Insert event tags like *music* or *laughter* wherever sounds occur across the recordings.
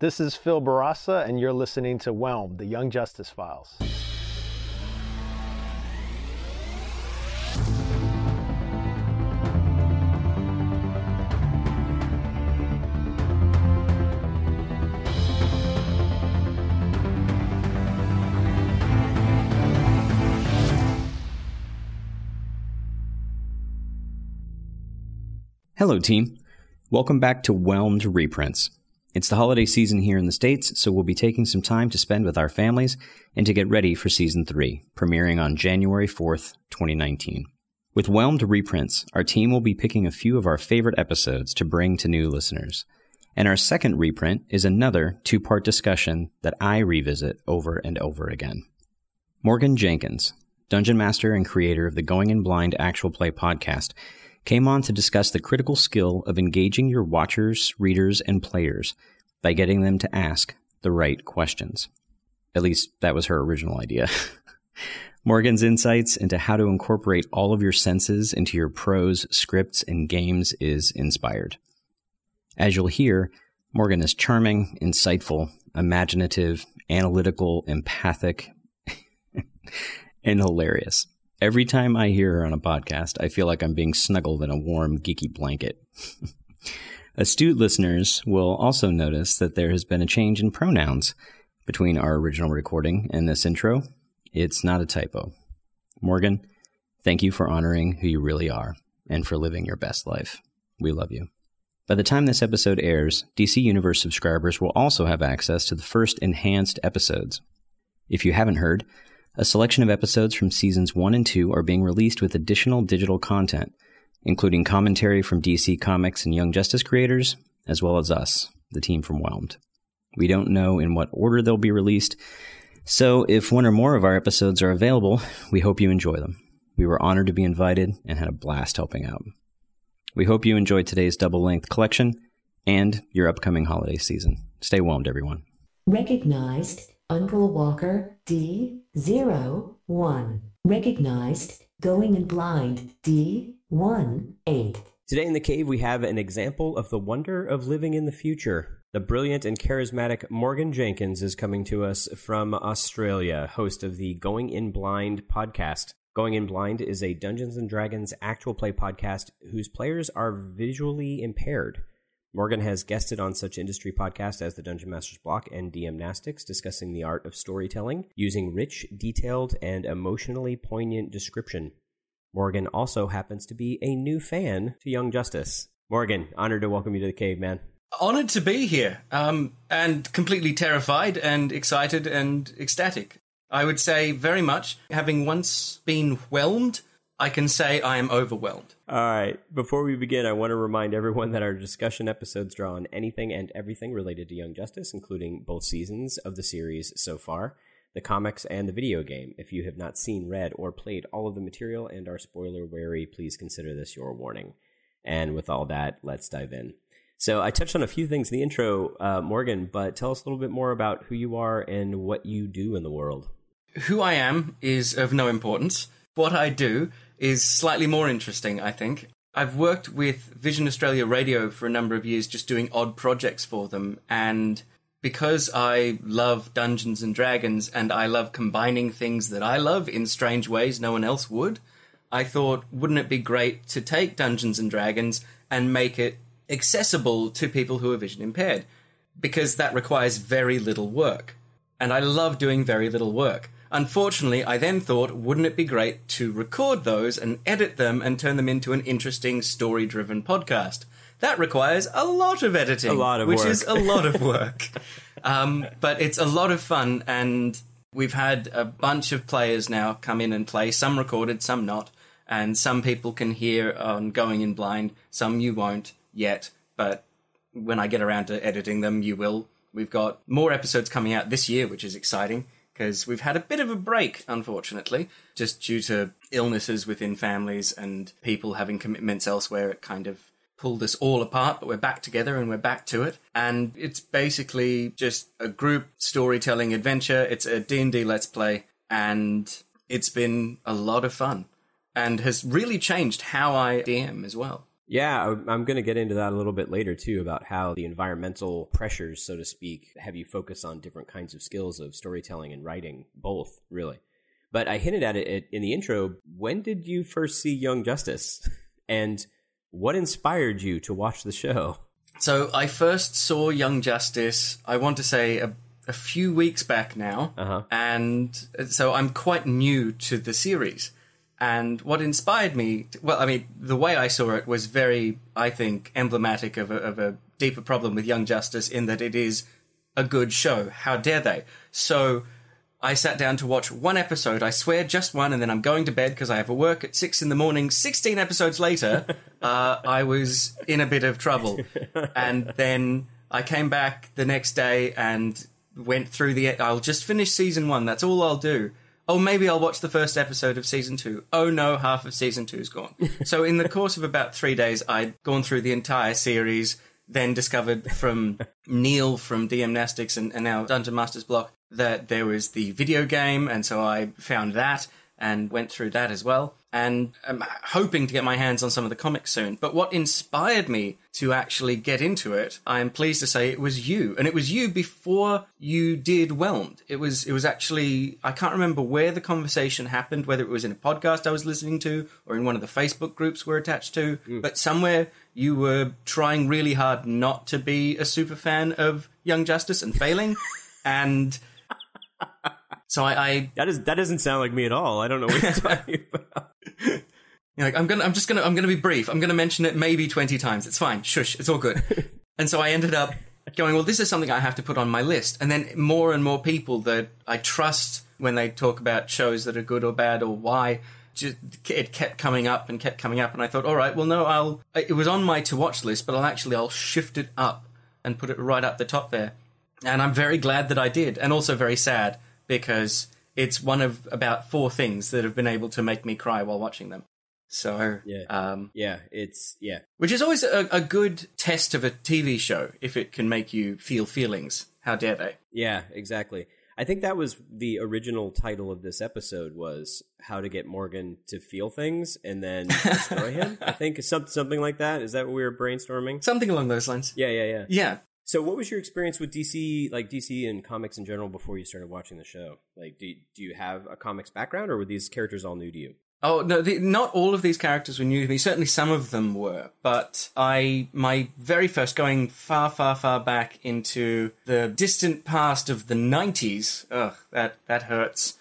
This is Phil Barassa, and you're listening to Whelmed, the Young Justice Files. Hello, team. Welcome back to Whelmed Reprints. It's the holiday season here in the States, so we'll be taking some time to spend with our families and to get ready for Season 3, premiering on January 4th, 2019. With Whelmed Reprints, our team will be picking a few of our favorite episodes to bring to new listeners. And our second reprint is another two part discussion that I revisit over and over again. Morgan Jenkins, Dungeon Master and creator of the Going in Blind Actual Play podcast, came on to discuss the critical skill of engaging your watchers, readers, and players by getting them to ask the right questions. At least that was her original idea. *laughs* Morgan's insights into how to incorporate all of your senses into your prose, scripts, and games is inspired. As you'll hear, Morgan is charming, insightful, imaginative, analytical, empathic, *laughs* and hilarious. Every time I hear her on a podcast, I feel like I'm being snuggled in a warm, geeky blanket. *laughs* Astute listeners will also notice that there has been a change in pronouns between our original recording and this intro. It's not a typo. Morgan, thank you for honoring who you really are and for living your best life. We love you. By the time this episode airs, DC Universe subscribers will also have access to the first enhanced episodes. If you haven't heard, a selection of episodes from seasons 1 and 2 are being released with additional digital content, including commentary from DC Comics and Young Justice creators, as well as us, the team from Whelmed. We don't know in what order they'll be released, so if one or more of our episodes are available, we hope you enjoy them. We were honored to be invited and had a blast helping out. We hope you enjoyed today's double length collection and your upcoming holiday season. Stay whelmed, everyone. Recognized Uncle Walker D, 0, 1. Recognized Going in Blind D, 1, 8. Today in the cave, we have an example of the wonder of living in the future. The brilliant and charismatic Morgan Jenkins is coming to us from Australia, host of the Going in Blind podcast. Going in Blind is a Dungeons and Dragons actual play podcast whose players are visually impaired. Morgan has guested on such industry podcasts as the Dungeon Master's Block and DM Nastics, discussing the art of storytelling using rich, detailed, and emotionally poignant description. Morgan also happens to be a new fan to Young Justice. Morgan, honored to welcome you to the cave, man. Honored to be here, um, and completely terrified and excited and ecstatic. I would say very much, having once been whelmed, I can say I am overwhelmed. All right. Before we begin, I want to remind everyone that our discussion episodes draw on anything and everything related to Young Justice, including both seasons of the series so far, the comics, and the video game. If you have not seen, read, or played all of the material and are spoiler wary, please consider this your warning. And with all that, let's dive in. So I touched on a few things in the intro, uh, Morgan, but tell us a little bit more about who you are and what you do in the world. Who I am is of no importance. What I do is slightly more interesting, I think. I've worked with Vision Australia Radio for a number of years, just doing odd projects for them. And because I love Dungeons and Dragons and I love combining things that I love in strange ways no one else would, I thought, wouldn't it be great to take Dungeons and Dragons and make it accessible to people who are vision impaired? Because that requires very little work. And I love doing very little work. Unfortunately, I then thought, wouldn't it be great to record those and edit them and turn them into an interesting story driven podcast? That requires a lot of editing. A lot of which work. is a lot of *laughs* work. um, but it's a lot of fun, and we've had a bunch of players now come in and play, some recorded, some not. And some people can hear on Going in Blind, some you won't yet, but when I get around to editing them, you will. We've got more episodes coming out this year, which is exciting because we've had a bit of a break, unfortunately, just due to illnesses within families and people having commitments elsewhere. It kind of pulled us all apart, but we're back together and we're back to it. And it's basically just a group storytelling adventure. It's a D&D Let's Play, and it's been a lot of fun and has really changed how I DM as well. Yeah, I'm- I'm going to get into that a little bit later too about how the environmental pressures, so to speak, have you focus on different kinds of skills of storytelling and writing, both really. But I hinted at it in the intro. When did you first see Young Justice, *laughs* and what inspired you to watch the show? So I first saw Young Justice, I want to say a, a few weeks back now. Uh-huh. And so I'm quite new to the series. And what inspired me, well, I mean, the way I saw it was very, I think, emblematic of a, of a deeper problem with Young Justice in that it is a good show. How dare they? So I sat down to watch one episode. I swear, just one, and then I'm going to bed because I have a work at six in the morning. 16 episodes later, *laughs* uh, I was in a bit of trouble. And then I came back the next day and went through the. I'll just finish season one. That's all I'll do. Oh, maybe I'll watch the first episode of season two. Oh no, half of season two's gone. *laughs* so in the course of about three days, I'd gone through the entire series, then discovered from *laughs* Neil from DM Nastics and, and now Dungeon Masters Block that there was the video game, and so I found that and went through that as well. And I'm hoping to get my hands on some of the comics soon. But what inspired me to actually get into it, I am pleased to say it was you. And it was you before you did Whelmed. It was it was actually I can't remember where the conversation happened, whether it was in a podcast I was listening to or in one of the Facebook groups we're attached to. Mm. But somewhere you were trying really hard not to be a super fan of Young Justice and failing. *laughs* and so I, I That is that doesn't sound like me at all. I don't know what you're *laughs* talking about. You're like, I'm gonna, I'm just gonna, I'm gonna be brief. I'm gonna mention it maybe 20 times. It's fine. Shush. It's all good. *laughs* and so I ended up going, well, this is something I have to put on my list. And then more and more people that I trust when they talk about shows that are good or bad or why, just, it kept coming up and kept coming up. And I thought, all right, well, no, I'll, it was on my to watch list, but I'll actually, I'll shift it up and put it right up the top there. And I'm very glad that I did, and also very sad because it's one of about four things that have been able to make me cry while watching them. So, Yeah. um, Yeah, it's yeah. which is always a, a good test of a TV show if it can make you feel feelings. How dare they? Yeah, exactly. I think that was the original title of this episode was how to get Morgan to feel things and then destroy him. I *laughs* think some, something like that. Is that what we were brainstorming? Something along those lines. Yeah, yeah, yeah. Yeah. So, what was your experience with DC, like DC and comics in general, before you started watching the show? Like, do do you have a comics background, or were these characters all new to you? Oh no, the, not all of these characters were new to me. Certainly, some of them were. But I, my very first, going far, far, far back into the distant past of the '90s. Ugh, that that hurts.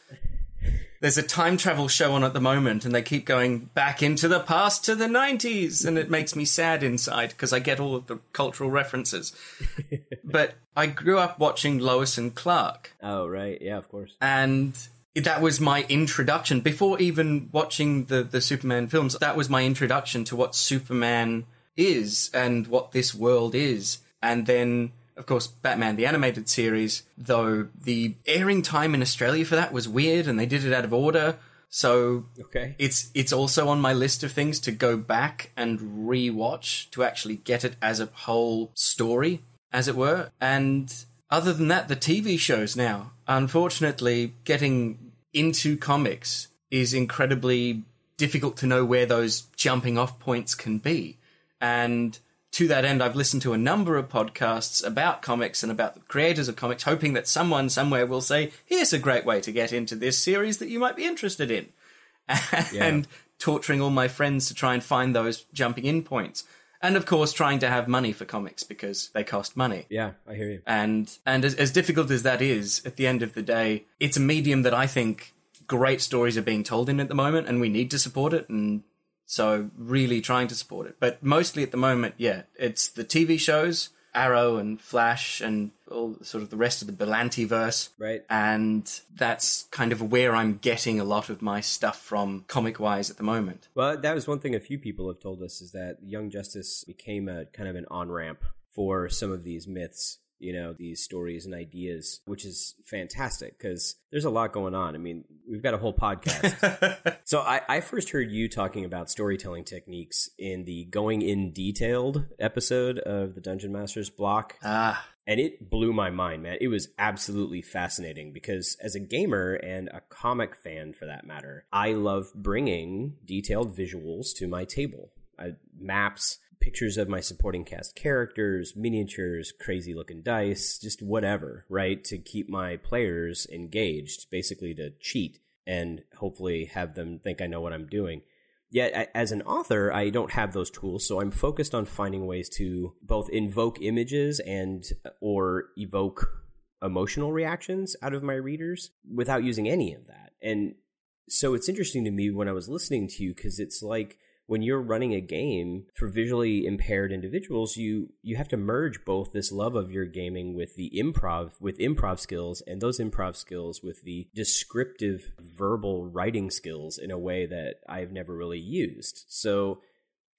There's a time travel show on at the moment, and they keep going back into the past to the 90s, and it makes me sad inside because I get all of the cultural references. *laughs* but I grew up watching Lois and Clark, Oh, right. Yeah, of course. and that was my introduction before even watching the the Superman films. That was my introduction to what Superman is and what this world is. And then, of course, Batman the animated series. Though the airing time in Australia for that was weird, and they did it out of order. So Okay. it's it's also on my list of things to go back and rewatch to actually get it as a whole story, as it were. And other than that, the TV shows now, unfortunately, getting into comics is incredibly difficult to know where those jumping off points can be. And to that end, I've listened to a number of podcasts about comics and about the creators of comics, hoping that someone somewhere will say, here's a great way to get into this series that you might be interested in. *laughs* and torturing all my friends to try and find those jumping in points. And of course, trying to have money for comics because they cost money. Yeah, I hear you. And and as, as difficult as that is, at the end of the day, it's a medium that I think great stories are being told in at the moment, and we need to support it. And so, really trying to support it. But mostly at the moment, yeah, it's the TV shows, Arrow and Flash, and all sort of the rest of the Berlanti verse. Right. And that's kind of where I'm getting a lot of my stuff from, comic wise, at the moment. Well, that was one thing a few people have told us is that Young Justice became a kind of an on ramp for some of these myths, you know, these stories and ideas, which is fantastic because there's a lot going on. I mean, we've got a whole podcast. *laughs* so I, I first heard you talking about storytelling techniques in the Going In Detailed episode of the Dungeon Masters block. Ah, And it blew my mind, man. It was absolutely fascinating because as a gamer and a comic fan for that matter, I love bringing detailed visuals to my table. I, maps, pictures of my supporting cast characters, miniatures, crazy looking dice, just whatever, right? To keep my players engaged, basically to cheat and hopefully have them think I know what I'm doing. Yet, as an author, I don't have those tools, so I'm focused on finding ways to both invoke images and or evoke emotional reactions out of my readers without using any of that. And so it's interesting to me when I was listening to you because it's like when you're running a game for visually impaired individuals, you you have to merge both this love of your gaming with the improv with improv skills and those improv skills with the descriptive verbal writing skills in a way that I've never really used. So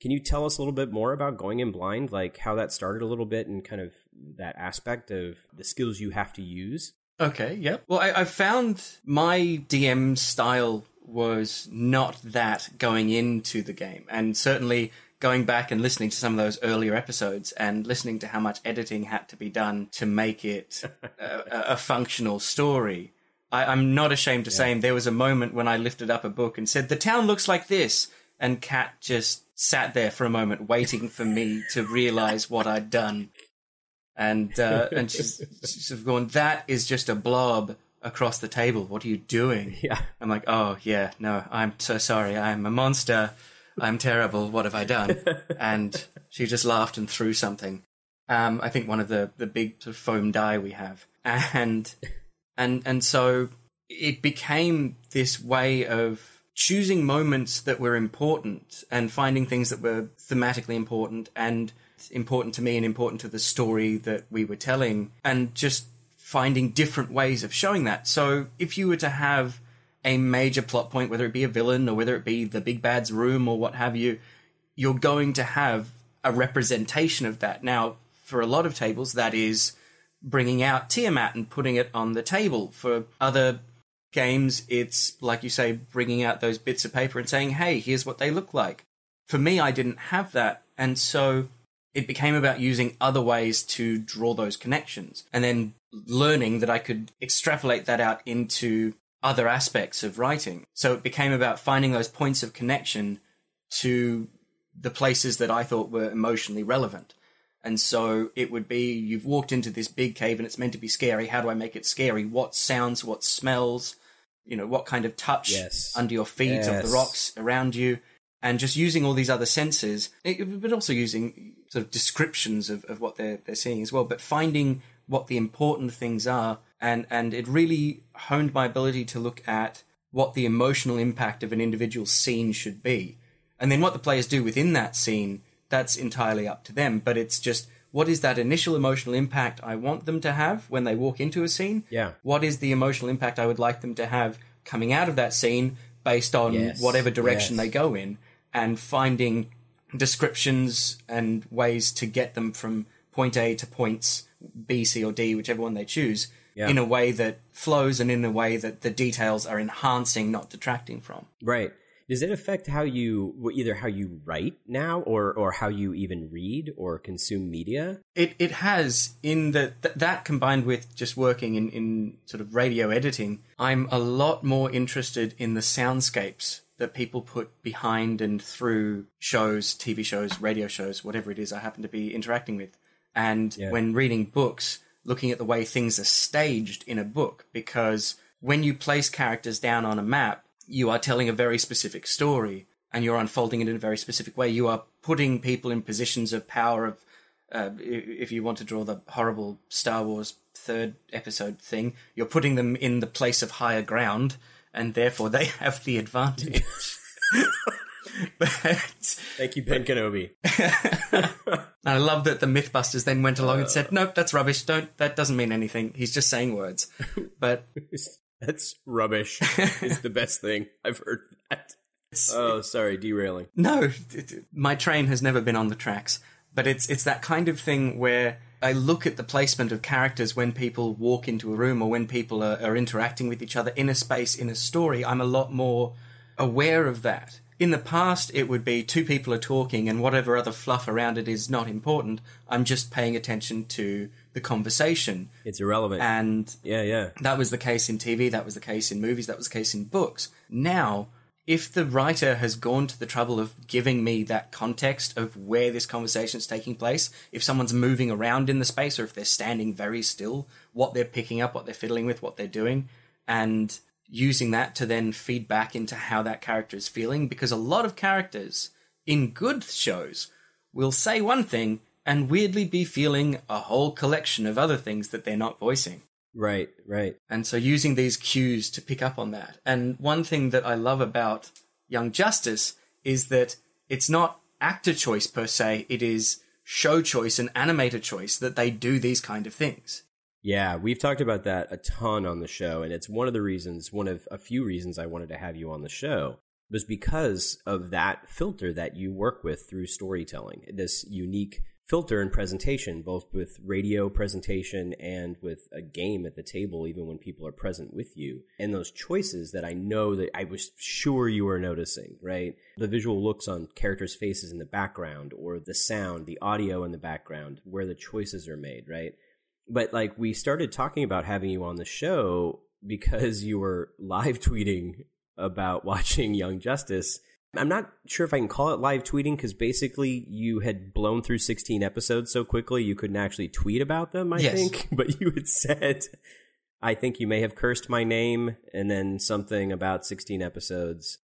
can you tell us a little bit more about going in blind, like how that started a little bit and kind of that aspect of the skills you have to use? Okay, yep. Well, I, I found my DM style was not that going into the game. And certainly going back and listening to some of those earlier episodes and listening to how much editing had to be done to make it *laughs* a, a, functional story. I, am not ashamed to yeah. say there was a moment when I lifted up a book and said, The town looks like this. And Kat just sat there for a moment waiting for me to realize what I'd done. And, uh, and she's, she's sort of going, That is just a blob across the table. What are you doing? *laughs* Yeah. I'm like, oh, yeah, no, I'm so sorry. I'm a monster. I'm terrible. What have I done? *laughs* and she just laughed and threw something. Um, I think one of the, the big sort of foam die we have. And, and, and so it became this way of choosing moments that were important and finding things that were thematically important and important to me and important to the story that we were telling and just finding different ways of showing that. So if you were to have a major plot point, whether it be a villain or whether it be the big bad's room or what have you, you're going to have a representation of that. Now, for a lot of tables, that is bringing out Tiamat and putting it on the table. For other games, it's like you say, bringing out those bits of paper and saying, hey, here's what they look like. For me, I didn't have that. And so it became about using other ways to draw those connections and then learning that I could extrapolate that out into other aspects of writing. So it became about finding those points of connection to the places that I thought were emotionally relevant. And so it would be you've walked into this big cave and it's meant to be scary. How do I make it scary? What sounds, what smells, you know, what kind of touch yes. under your feet yes. of the rocks around you? And just using all these other senses, but also using sort of descriptions of, of what they're, they're seeing as well, but finding what the important things are. And, and it really honed my ability to look at what the emotional impact of an individual scene should be. And then what the players do within that scene, that's entirely up to them. But it's just what is that initial emotional impact I want them to have when they walk into a scene? Yeah. What is the emotional impact I would like them to have coming out of that scene based on yes. whatever direction yes. they go in? And finding descriptions and ways to get them from point A to points B, C, or D, whichever one they choose, yeah. in a way that flows and in a way that the details are enhancing, not detracting from. Right. Does it affect how you either how you write now or or how you even read or consume media? It it has in that th- that combined with just working in in sort of radio editing, I'm a lot more interested in the soundscapes that people put behind and through shows, TV shows, radio shows, whatever it is I happen to be interacting with. And yeah. when reading books, looking at the way things are staged in a book, because when you place characters down on a map, you are telling a very specific story and you're unfolding it in a very specific way. You are putting people in positions of power of, uh, if you want to draw the horrible Star Wars third episode thing, you're putting them in the place of higher ground and therefore they *laughs* have the advantage. *laughs* but, Thank you, Ben Kenobi. *laughs* I love that the MythBusters then went along uh, and said, "Nope, that's rubbish. Don't. That doesn't mean anything. He's just saying words." But *laughs* that's rubbish. Is the best thing I've heard. That. oh, sorry, derailing. No, my train has never been on the tracks. But it's it's that kind of thing where I look at the placement of characters when people walk into a room or when people are, are interacting with each other in a space in a story. I'm a lot more aware of that in the past, it would be two people are talking and whatever other fluff around it is not important. I'm just paying attention to the conversation. It's irrelevant. And yeah, yeah. That was the case in TV. That was the case in movies. That was the case in books. Now, if the writer has gone to the trouble of giving me that context of where this conversation is taking place, if someone's moving around in the space or if they're standing very still, what they're picking up, what they're fiddling with, what they're doing, and using that to then feed back into how that character is feeling, because a lot of characters in good shows will say one thing and weirdly be feeling a whole collection of other things that they're not voicing. Right, right. And so using these cues to pick up on that. And one thing that I love about Young Justice is that it's not actor choice per se, it is show choice and animator choice that they do these kind of things. Yeah, we've talked about that a ton on the show, and it's one of the reasons, one of a few reasons I wanted to have you on the show was because of that filter that you work with through storytelling. This unique filter and presentation, both with radio presentation and with a game at the table, even when people are present with you. And those choices that I know that I was sure you were noticing, right? The visual looks on characters' faces in the background, or the sound, the audio in the background, where the choices are made, right? But like we started talking about having you on the show because you were live tweeting about *laughs* watching Young Justice I'm not sure if I can call it live tweeting because basically you had blown through 16 episodes so quickly you couldn't actually tweet about them, I Yes. think. *laughs* But you had said, I think you may have cursed my name and then something about 16 episodes.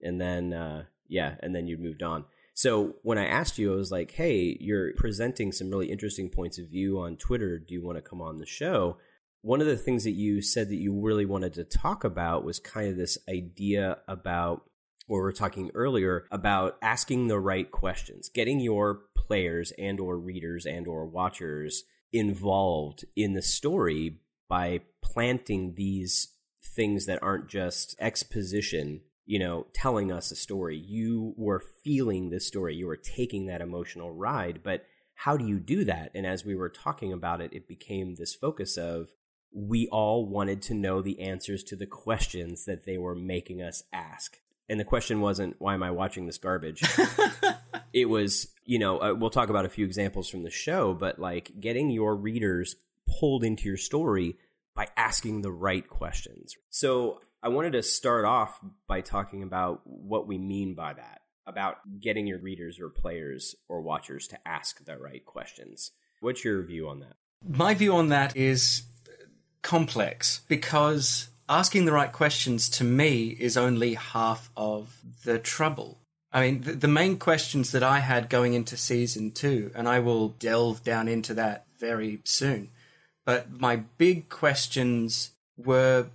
And then, uh, yeah, and then you moved on. So when I asked you, I was like, hey, you're presenting some really interesting points of view on Twitter. Do you want to come on the show? One of the things that you said that you really wanted to talk about was kind of this idea about or we were talking earlier about asking the right questions, getting your players and or readers and or watchers involved in the story by planting these things that aren't just exposition, you know, telling us a story. You were feeling the story. You were taking that emotional ride, but how do you do that? And as we were talking about it, it became this focus of we all wanted to know the answers to the questions that they were making us ask and the question wasn't why am i watching this garbage *laughs* it was you know uh, we'll talk about a few examples from the show but like getting your readers pulled into your story by asking the right questions so i wanted to start off by talking about what we mean by that about getting your readers or players or watchers to ask the right questions what's your view on that My view on that is complex because asking the right questions to me is only half of the trouble. I mean, the, the main questions that I had going into season two, and I will delve down into that very soon. But my big questions were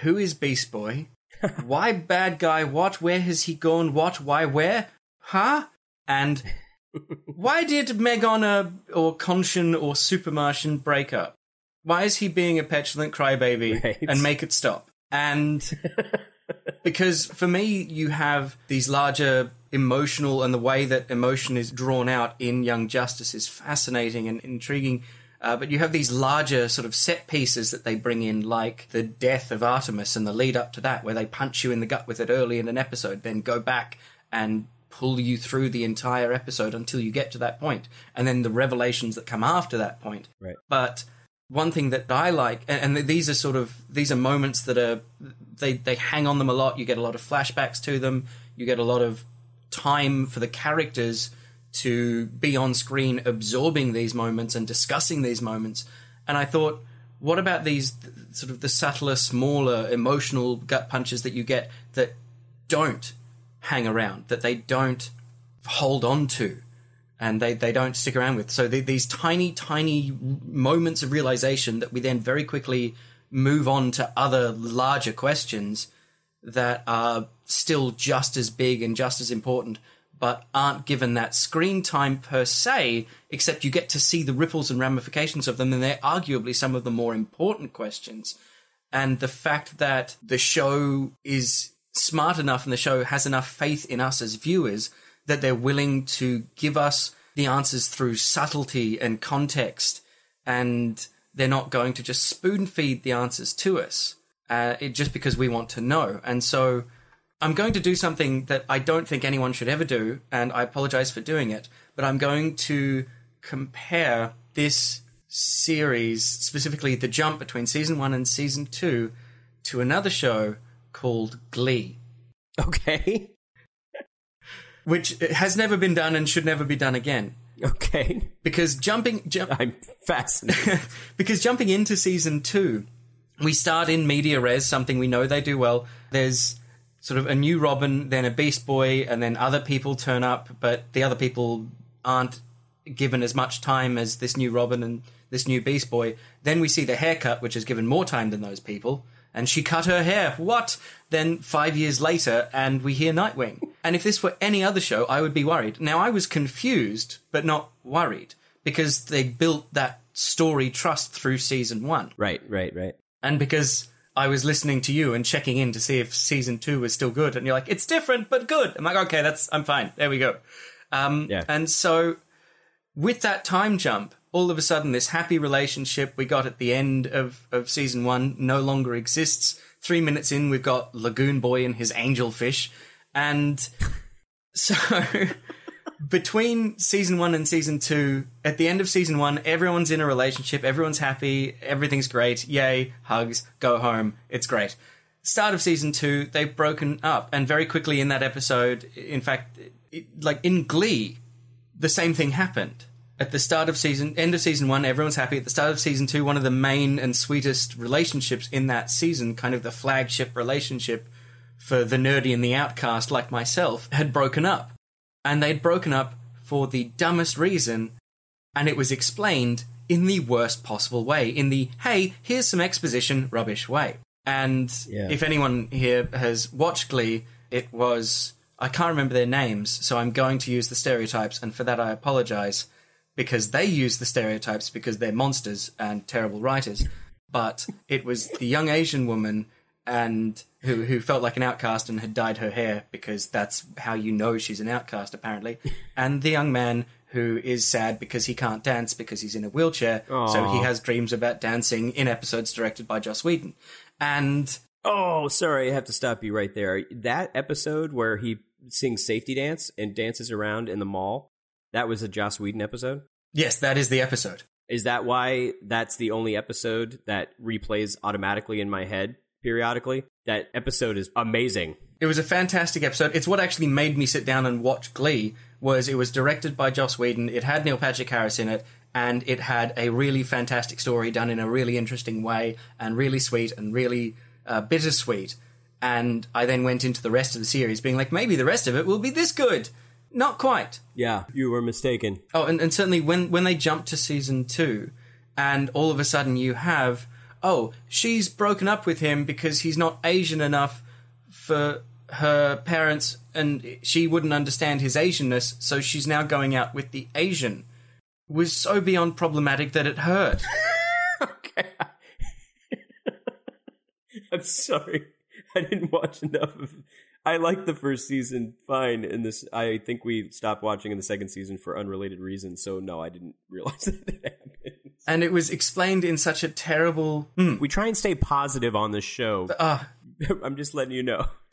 who is Beast Boy? *laughs* Why bad guy? What? Where has he gone? What? Why? Where? Huh? And *laughs* why did Megana or Conscian or Super Martian break up? Why is he being a petulant crybaby Right. and make it stop? And *laughs* because for me, you have these larger emotional and the way that emotion is drawn out in Young Justice is fascinating and intriguing. Uh, but you have these larger sort of set pieces that they bring in, like the death of Artemis and the lead up to that, where they punch you in the gut with it early in an episode, then go back and pull you through the entire episode until you get to that point, and then the revelations that come after that point. Right. But one thing that I like, and, and these are sort of these are moments that are they they hang on them a lot. You get a lot of flashbacks to them. You get a lot of time for the characters to be on screen absorbing these moments and discussing these moments. And I thought, what about these th- sort of the subtler, smaller emotional gut punches that you get that don't hang around, that they don't hold on to, and they, they don't stick around with. So they, these tiny, tiny moments of realization that we then very quickly move on to other larger questions that are still just as big and just as important, but aren't given that screen time per se, except you get to see the ripples and ramifications of them, and they're arguably some of the more important questions. And the fact that the show is smart enough and the show has enough faith in us as viewers that they're willing to give us the answers through subtlety and context, and they're not going to just spoon feed the answers to us uh, it, just because we want to know. And so I'm going to do something that I don't think anyone should ever do, and I apologize for doing it, but I'm going to compare this series, specifically the jump between season one and season two, to another show called Glee. Okay. *laughs* which has never been done and should never be done again. Okay. Because jumping, jump, *laughs* I'm fascinated. *laughs* because jumping into season two, we start in media res, something we know they do well. There's sort of a new Robin, then a Beast Boy, and then other people turn up, but the other people aren't given as much time as this new Robin and this new Beast Boy. Then we see the haircut, which is given more time than those people. And she cut her hair. What? Then five years later, and we hear Nightwing. And if this were any other show, I would be worried. Now, I was confused, but not worried, because they built that story trust through season one. right, right, right. And because I was listening to you and checking in to see if season two was still good, and you're like, it's different but good. I'm like, okay, that's I'm fine. There we go. Um, Yeah. And so, with that time jump, all of a sudden, this happy relationship we got at the end of of season one no longer exists. Three minutes in, we've got Lagoon Boy and his angelfish, and *laughs* so. Between season one and season two, at the end of season one, everyone's in a relationship, everyone's happy, everything's great, yay, hugs, go home, it's great. Start of season two, they've broken up, and very quickly in that episode, in fact, it, like in Glee, the same thing happened. At the start of season, end of season one, everyone's happy. At the start of season two, one of the main and sweetest relationships in that season, kind of the flagship relationship for the nerdy and the outcast like myself, had broken up and they'd broken up for the dumbest reason, and it was explained in the worst possible way, in the hey, here's some exposition rubbish way. And Yeah. if anyone here has watched Glee, it was I can't remember their names, so I'm going to use the stereotypes, and for that I apologize because they use the stereotypes because they're monsters and terrible writers. But it was the young Asian woman and who who felt like an outcast and had dyed her hair because that's how you know she's an outcast apparently, *laughs* and the young man who is sad because he can't dance because he's in a wheelchair, so he has dreams about dancing in episodes directed by Joss Whedon, and Oh, sorry, I have to stop you right there. That episode where he sings safety dance and dances around in the mall, that was a Joss Whedon episode? yes, that is the episode. Is that why that's the only episode that replays automatically in my head periodically? That episode is amazing. It was a fantastic episode. It's what actually made me sit down and watch Glee. Was it was directed by Joss Whedon. It had Neil Patrick Harris in it, and it had a really fantastic story done in a really interesting way, and really sweet and really uh, bittersweet. And I then went into the rest of the series, being like, maybe the rest of it will be this good. Not quite. Yeah, you were mistaken. Oh, and, and certainly when when they jump to season two, and all of a sudden you have, oh, she's broken up with him because he's not Asian enough for her parents, and she wouldn't understand his Asianness, so she's now going out with the Asian. Was so beyond problematic that it hurt. *laughs* okay. *laughs* I'm sorry. I didn't watch enough of I liked the first season fine and this I think we stopped watching in the second season for unrelated reasons, so no, I didn't realize *laughs* that it happened. And it was explained in such a terrible. Mm, We try and stay positive on this show. ah, *laughs* I'm just letting you know. *laughs*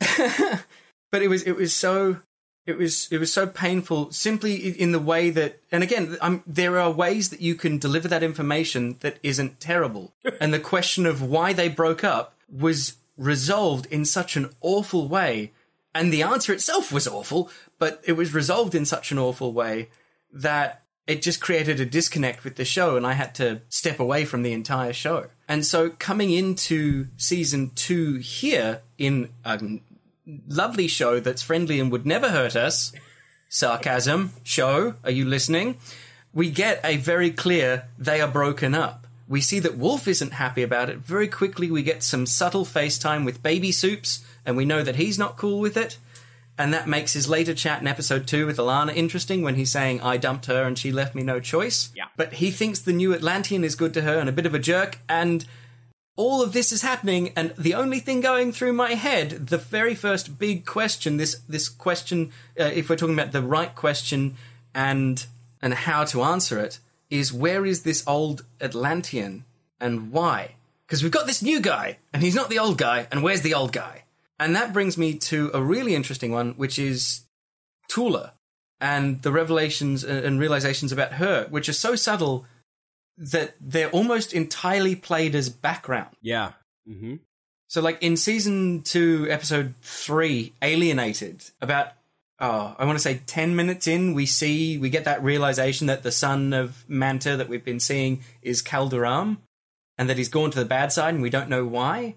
but it was it was so it was it was so painful simply in the way that and again i there are ways that you can deliver that information that isn't terrible *laughs* and the question of why they broke up was resolved in such an awful way and the answer itself was awful but it was resolved in such an awful way that it just created a disconnect with the show and I had to step away from the entire show. And so coming into season 2 here in a lovely show that's friendly and would never hurt us, sarcasm show, are you listening? We get a very clear they are broken up. We see that Wolf isn't happy about it. Very quickly we get some subtle FaceTime with Baby Soups and we know that he's not cool with it. And that makes his later chat in episode two with Alana interesting when he's saying, I dumped her and she left me no choice. Yeah. But he thinks the new Atlantean is good to her and a bit of a jerk. And all of this is happening. And the only thing going through my head, the very first big question, this, this question, uh, if we're talking about the right question and, and how to answer it, is where is this old Atlantean and why? Because we've got this new guy and he's not the old guy. And where's the old guy? And that brings me to a really interesting one, which is Tula and the revelations and realizations about her, which are so subtle that they're almost entirely played as background. Yeah. Mm-hmm. So, like in season two, episode three, Alienated, about oh, I want to say ten minutes in, we see we get that realization that the son of Manta that we've been seeing is Kaldur'ahm, and that he's gone to the bad side, and we don't know why.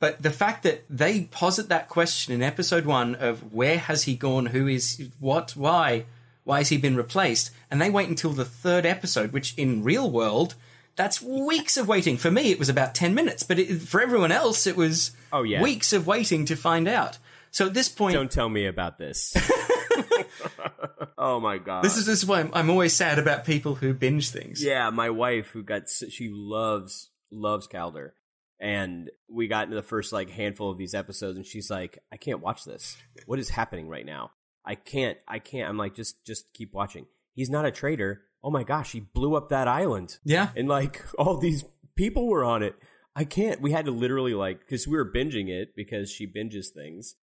But the fact that they posit that question in episode one of where has he gone, who is what, why, why has he been replaced, and they wait until the third episode, which in real world that's weeks of waiting. For me, it was about 10 minutes, but it, for everyone else, it was Oh, yeah. weeks of waiting to find out. So at this point, Don't tell me about this. *laughs* oh my god. this is, this is why I'm, I'm always sad about people who binge things. Yeah, my wife who got she loves loves Kaldur. And we got into the first like handful of these episodes and she's like, I can't watch this. What is happening right now? I can't I can't I'm like just just keep watching. He's not a traitor. Oh my gosh, he blew up that island. Yeah. And like all these people were on it. I can't. We had to literally like because we were binging it because she binges things,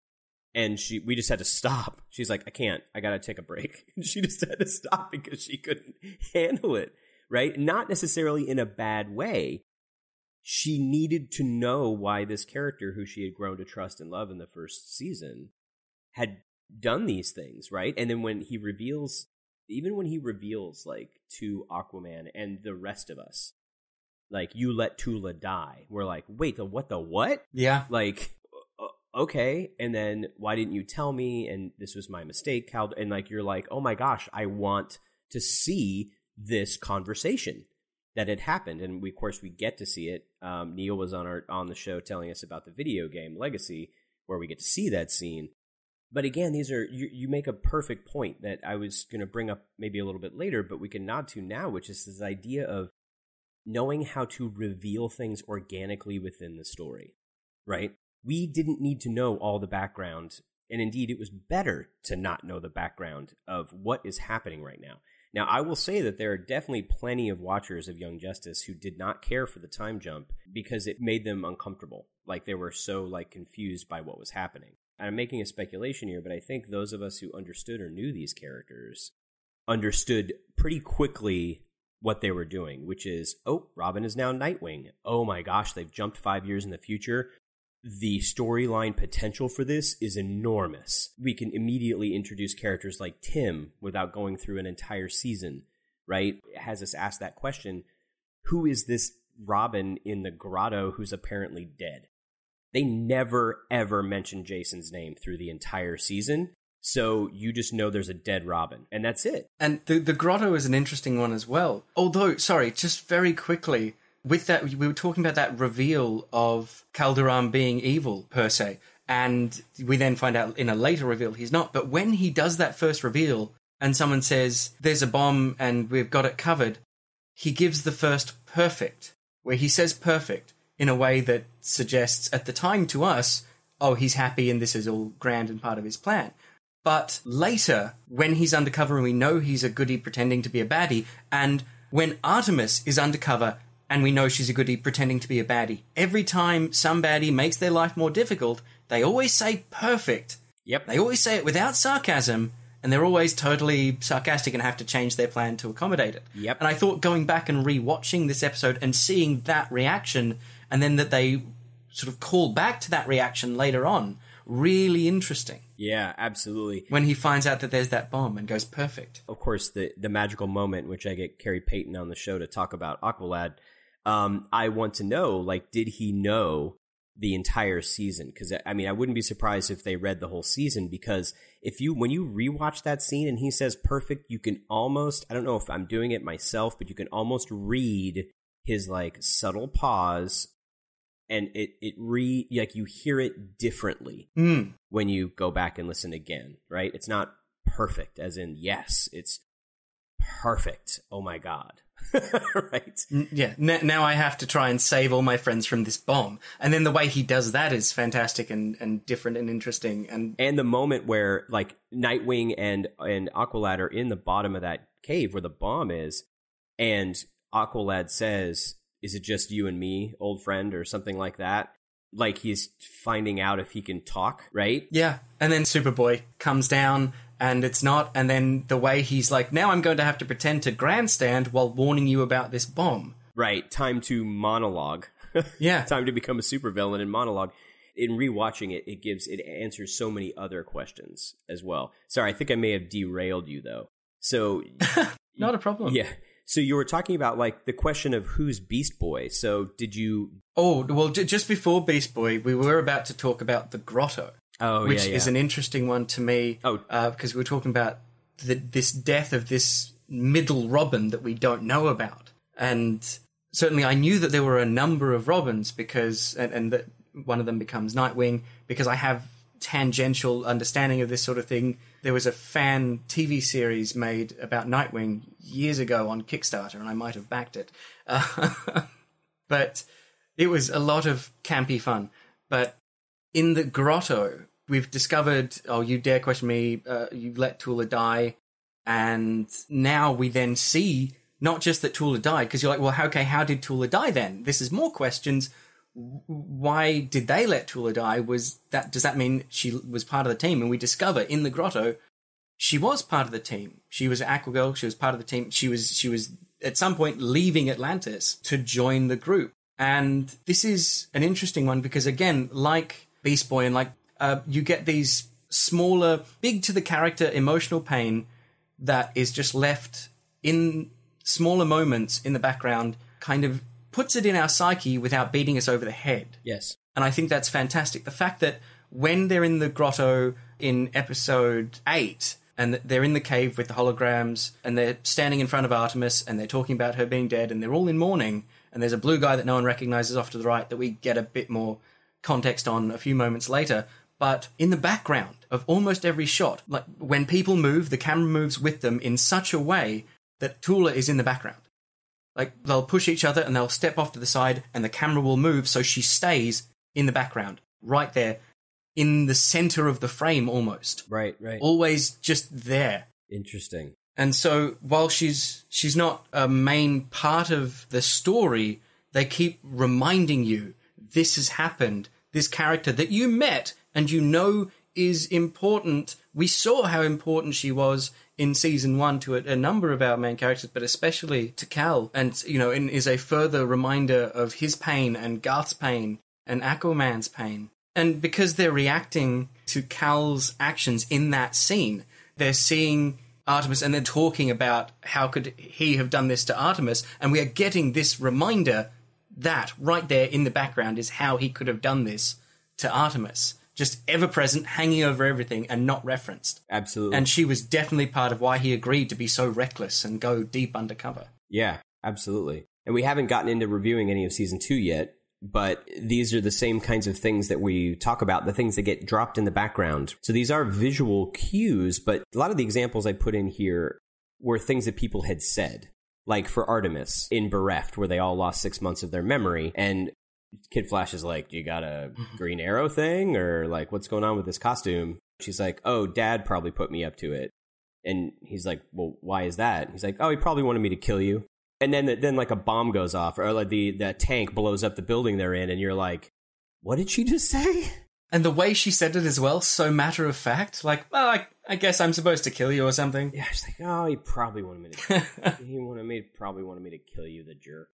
and she we just had to stop. She's like, I can't. I gotta take a break. *laughs* she just had to stop because she couldn't handle it. Right? Not necessarily in a bad way. She needed to know why this character, who she had grown to trust and love in the first season, had done these things. Right? And then when he reveals, even when he reveals like to Aquaman and the rest of us, like you let Tula die. We're like, wait, the what the what? Yeah. Like, okay, and then why didn't you tell me? And this was my mistake, Cal. And like, you're like, oh my gosh, I want to see this conversation that had happened, and we, of course, we get to see it. Um, Neil was on our on the show telling us about the video game Legacy, where we get to see that scene. But again, these are you, you make a perfect point that I was going to bring up maybe a little bit later, but we can nod to now, which is this idea of knowing how to reveal things organically within the story, right? We didn't need to know all the background, and indeed, it was better to not know the background of what is happening right now. Now, I will say that there are definitely plenty of watchers of Young Justice who did not care for the time jump because it made them uncomfortable. Like they were so like confused by what was happening. And I'm making a speculation here, but I think those of us who understood or knew these characters understood pretty quickly what they were doing, which is, oh, Robin is now Nightwing. Oh my gosh, they've jumped five years in the future. The storyline potential for this is enormous. We can immediately introduce characters like Tim without going through an entire season, right? It has us ask that question who is this Robin in the grotto who's apparently dead? They never, ever mention Jason's name through the entire season. So you just know there's a dead Robin, and that's it. And the the grotto is an interesting one as well. Although, sorry, just very quickly, with that we were talking about that reveal of Kaldur'ahm being evil per se, and we then find out in a later reveal he's not. But when he does that first reveal, and someone says there's a bomb and we've got it covered, he gives the first perfect, where he says perfect in a way that suggests at the time to us, oh, he's happy and this is all grand and part of his plan. But later, when he's undercover and we know he's a goody pretending to be a baddie, and when Artemis is undercover and we know she's a goody pretending to be a baddie, every time some baddie makes their life more difficult, they always say perfect. Yep. They always say it without sarcasm, and they're always totally sarcastic and have to change their plan to accommodate it. Yep. And I thought going back and rewatching this episode and seeing that reaction, and then that they sort of call back to that reaction later on, really interesting. Yeah, absolutely. When he finds out that there's that bomb and goes perfect. Of course, the the magical moment, which I get Khary Payton on the show to talk about Aqualad. Um, I want to know, like, did he know the entire season? Because I mean, I wouldn't be surprised if they read the whole season. Because if you when you rewatch that scene and he says perfect, you can almost I don't know if I'm doing it myself, but you can almost read his like subtle pause and it it re like you hear it differently Mm. when you go back and listen again, right? It's not perfect as in yes, it's perfect. Oh my god. *laughs* right? Yeah. N- now I have to try and save all my friends from this bomb. And then the way he does that is fantastic and, and different and interesting. And And the moment where like Nightwing and and Aqualad are in the bottom of that cave where the bomb is and Aqualad says, "Is it just you and me, old friend?" or something like that. Like he's finding out if he can talk, right? yeah. And then Superboy comes down and it's not. And then the way he's like, now I'm going to have to pretend to grandstand while warning you about this bomb. Right, time to monologue. *laughs* Yeah. time to become a supervillain and monologue. In rewatching it, it gives it answers so many other questions as well. Sorry, I think I may have derailed you though. So *laughs* Not a problem. yeah, so you were talking about like the question of who's Beast Boy. So did you? Oh, well, j- just before Beast Boy, we were about to talk about the Grotto, Oh which yeah, yeah. is an interesting one to me. Oh. uh, because we were talking about the, this death of this middle Robin that we don't know about, and certainly I knew that there were a number of Robins because, and, and that one of them becomes Nightwing because I have tangential understanding of this sort of thing. There was a fan TV series made about Nightwing years ago on Kickstarter, and I might have backed it. Uh, *laughs* but it was a lot of campy fun. But in the grotto, we've discovered. Oh, you dare question me? Uh, you let Tula die, and now we then see not just that Tula died because you're like, well, okay, how did Tula die then? This is more questions. Why did they let Tula die? Was that does that mean she was part of the team? And we discover in the grotto she was part of the team. She was Aquagirl. She was part of the team. She was she was at some point leaving Atlantis to join the group. And this is an interesting one because again, like Beast Boy and like uh, you get these smaller, big to the character emotional pain that is just left in smaller moments in the background, kind of puts it in our psyche without beating us over the head. yes. And I think that's fantastic. The fact that when they're in the grotto in episode eight, and they're in the cave with the holograms, and they're standing in front of Artemis, and they're talking about her being dead, and they're all in mourning, and there's a blue guy that no one recognizes off to the right that we get a bit more context on a few moments later. But in the background of almost every shot, like when people move, the camera moves with them in such a way that Tula is in the background. Like they'll push each other and they'll step off to the side and the camera will move so she stays in the background, right there, in the center of the frame almost. Right. Right. Always just there. Interesting. And so while she's she's not a main part of the story, they keep reminding you this has happened. This character that you met and you know is important. We saw how important she was in season one to a, a number of our main characters, but especially to Cal, and you know, is a further reminder of his pain and Garth's pain and Aquaman's pain. And because they're reacting to Cal's actions in that scene, they're seeing Artemis and they're talking about how could he have done this to Artemis, and we are getting this reminder that right there in the background is how he could have done this to Artemis. Just ever present, hanging over everything, and not referenced. Absolutely. And she was definitely part of why he agreed to be so reckless and go deep undercover. Yeah, absolutely. And we haven't gotten into reviewing any of season two yet, but these are the same kinds of things that we talk about, the things that get dropped in the background. So these are visual cues, but a lot of the examples I put in here were things that people had said. Like for Artemis in Bereft, where they all lost six months of their memory, and Kid Flash is like, "You got a *laughs* Green Arrow thing, or like, what's going on with this costume?" She's like, "Oh, Dad probably put me up to it." And he's like, "Well, why is that?" He's like, "Oh, he probably wanted me to kill you." And then, then like a bomb goes off, or like the the tank blows up the building they're in, and you're like, "What did she just say?" And the way she said it as well, so matter of fact, like, well, I, I guess I'm supposed to kill you or something. Yeah, she's like, "Oh, he probably wanted me to. *laughs* he wanted me, probably wanted me to kill you, the jerk."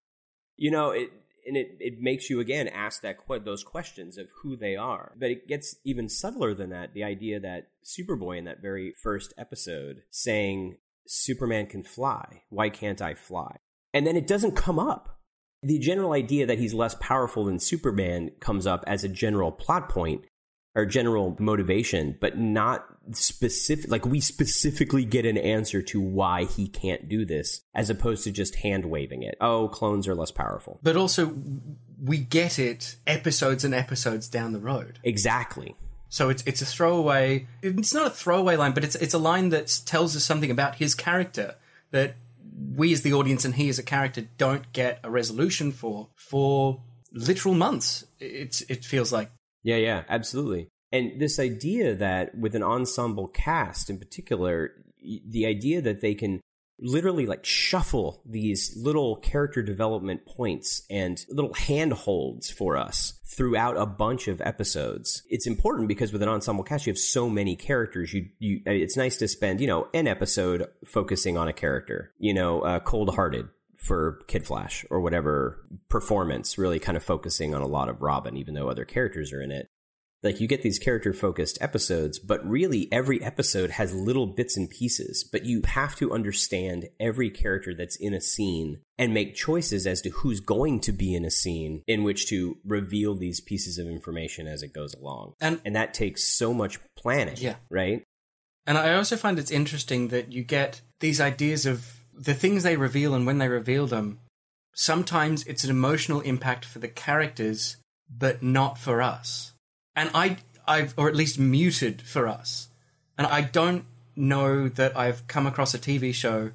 You know it. And it, it makes you again ask that those questions of who they are, but it gets even subtler than that. The idea that Superboy in that very first episode saying Superman can fly, why can't I fly? And then it doesn't come up. The general idea that he's less powerful than Superman comes up as a general plot point or general motivation, but not specific. Like we specifically get an answer to why he can't do this, as opposed to just hand waving it. Oh, clones are less powerful. But also, we get it episodes and episodes down the road. Exactly. So it's it's a throwaway. It's not a throwaway line, but it's it's a line that tells us something about his character that we as the audience and he as a character don't get a resolution for for literal months. It's it feels like Yeah, yeah, absolutely. And this idea that with an ensemble cast in particular, the idea that they can literally like shuffle these little character development points and little handholds for us throughout a bunch of episodes. It's important because with an ensemble cast, you have so many characters. You, you, it's nice to spend, you know, an episode focusing on a character, you know, uh, cold hearted for Kid Flash or whatever performance, really kind of focusing on a lot of Robin, even though other characters are in it. Like you get these character focused episodes, but really every episode has little bits and pieces, but you have to understand every character that's in a scene and make choices as to who's going to be in a scene in which to reveal these pieces of information as it goes along. And- and that takes so much planning, Yeah. right? And I also find it's interesting that you get these ideas of the things they reveal and when they reveal them. Sometimes it's an emotional impact for the characters, but not for us. And I, I've, or at least muted for us. And I don't know that I've come across a TV show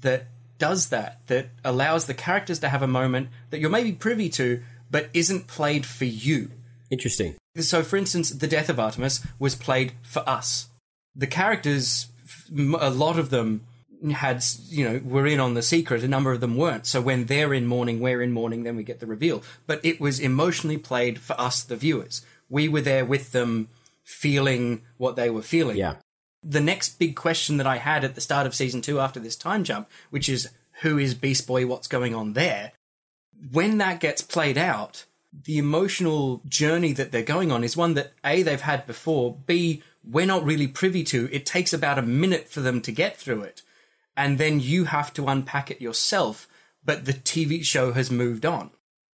that does that, that allows the characters to have a moment that you're maybe privy to, but isn't played for you. Interesting. So, for instance, the death of Artemis was played for us. The characters, a lot of them had, you know, were in on the secret. A number of them weren't. So when they're in mourning, we're in mourning, then we get the reveal. But it was emotionally played for us, the viewers. We were there with them, feeling what they were feeling Yeah. the next big question that I had at the start of season two after this time jump, which is who is Beast Boy? What's going on there? When that gets played out, the emotional journey that they're going on is one that A, they've had before, B, we're not really privy to. It takes about a minute for them to get through it. And then you have to unpack it yourself, but the TV show has moved on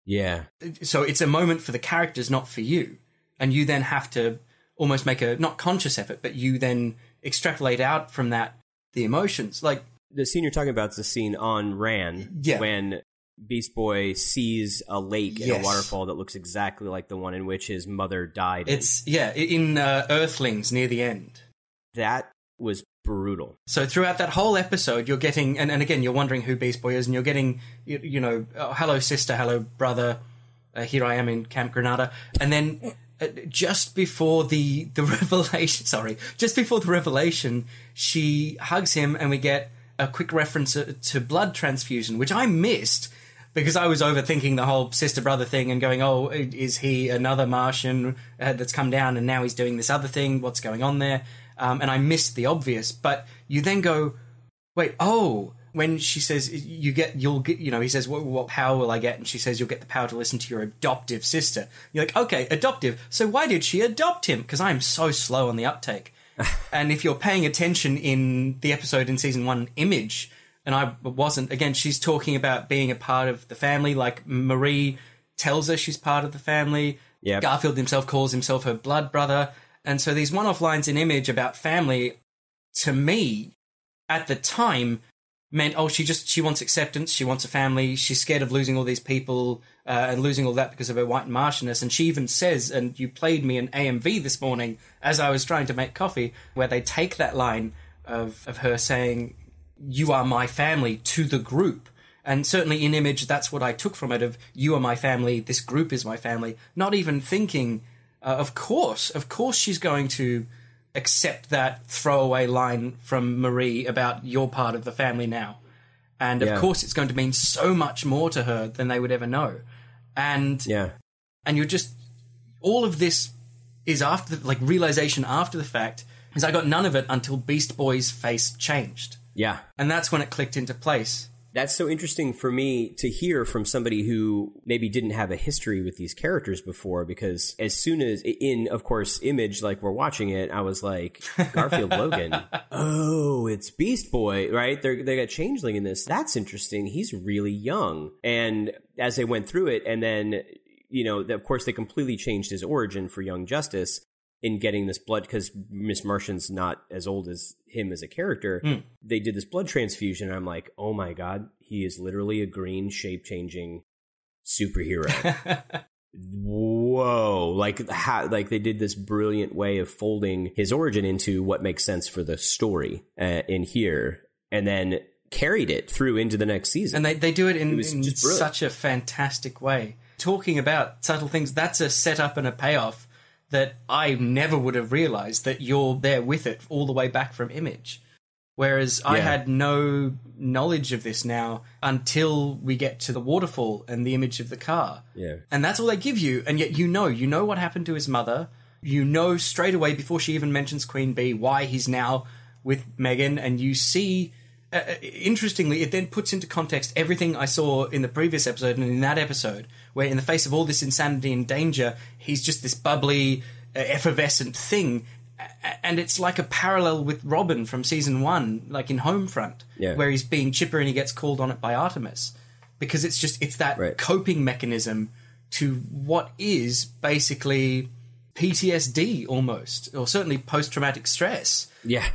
Yeah. so it's a moment for the characters, not for you. And you then have to almost make a not conscious effort, but you then extrapolate out from that the emotions. Like the scene you're talking about is the scene on Rann Yeah. when Beast Boy sees a lake and a waterfall that looks exactly like the one in which his mother died. in. it's yeah, in uh, Earthlings near the end. that was brutal. So throughout that whole episode, you're getting, and, and again, you're wondering who Beast Boy is, and you're getting, you, you know, oh, hello sister, hello brother, uh, here I am in Camp Granada, and then uh, just before the the *laughs* revelation, sorry, just before the revelation, she hugs him, and we get a quick reference uh, to blood transfusion, which I missed. Because I was overthinking the whole sister brother thing and going, oh, is he another Martian uh, that's come down and now he's doing this other thing? What's going on there? Um, and I missed the obvious. But you then go, wait, oh, when she says you get, you'll get, you know, he says, what, what power will I get? And she says, you'll get the power to listen to your adoptive sister. You're like, okay, adoptive. So why did she adopt him? Because I'm so slow on the uptake. *laughs* and if you're paying attention in the episode in season one, Image, and I wasn't, again, she's talking about being a part of the family, like Marie tells her she's part of the family. Yep. Garfield himself calls himself her blood brother. And so these one off lines in Image about family, to me, at the time, meant, oh, she just, she wants acceptance, she wants a family, she's scared of losing all these people uh, and losing all that because of her white Martianness. And she even says, and you played me an AMV this morning as I was trying to make coffee, where they take that line of, of her saying, you are my family to the group. And certainly in image, that's what I took from it of you are my family, this group is my family. Not even thinking, uh, of course, of course she's going to accept that throwaway line from Marie about you're part of the family now. And of Yeah. course it's going to mean so much more to her than they would ever know. And Yeah. and you're just all of this is after the, like realization after the fact is I got none of it until Beast Boy's face changed. Yeah. And that's when it clicked into place. That's so interesting for me to hear from somebody who maybe didn't have a history with these characters before because as soon as in of course image like we're watching it I was like Garfield *laughs* Logan. Oh it's Beast Boy right? They they got changeling in this. That's interesting. He's really young. And as they went through it and then you know of course they completely changed his origin for Young Justice in getting this blood because Miss Martian's not as old as him as a character. They did this blood transfusion, and I'm like, oh my god, he is literally a green shape changing superhero. *laughs* Whoa! Like how, like they did this brilliant way of folding his origin into what makes sense for the story uh, in here, and then carried it through into the next season. And they, they do it in, was in such a fantastic way. Talking about subtle things, that's a setup and a payoff that I never would have realized that you're there with it all the way back from Image. Whereas I had no knowledge of this now until we get to the waterfall and the image of the car. yeah, And that's all they give you. And yet you know, you know what happened to his mother. You know straight away before she even mentions Queen Bee why he's now with Megan. And you see uh, interestingly, it then puts into context everything I saw in the previous episode and in that episode, where in the face of all this insanity and danger, he's just this bubbly, uh, effervescent thing. And it's like a parallel with Robin from season one, like in Homefront, Yeah. where he's being chipper and he gets called on it by Artemis. Because it's just, it's that Right. coping mechanism to what is basically PTSD almost, or certainly post traumatic stress Yeah.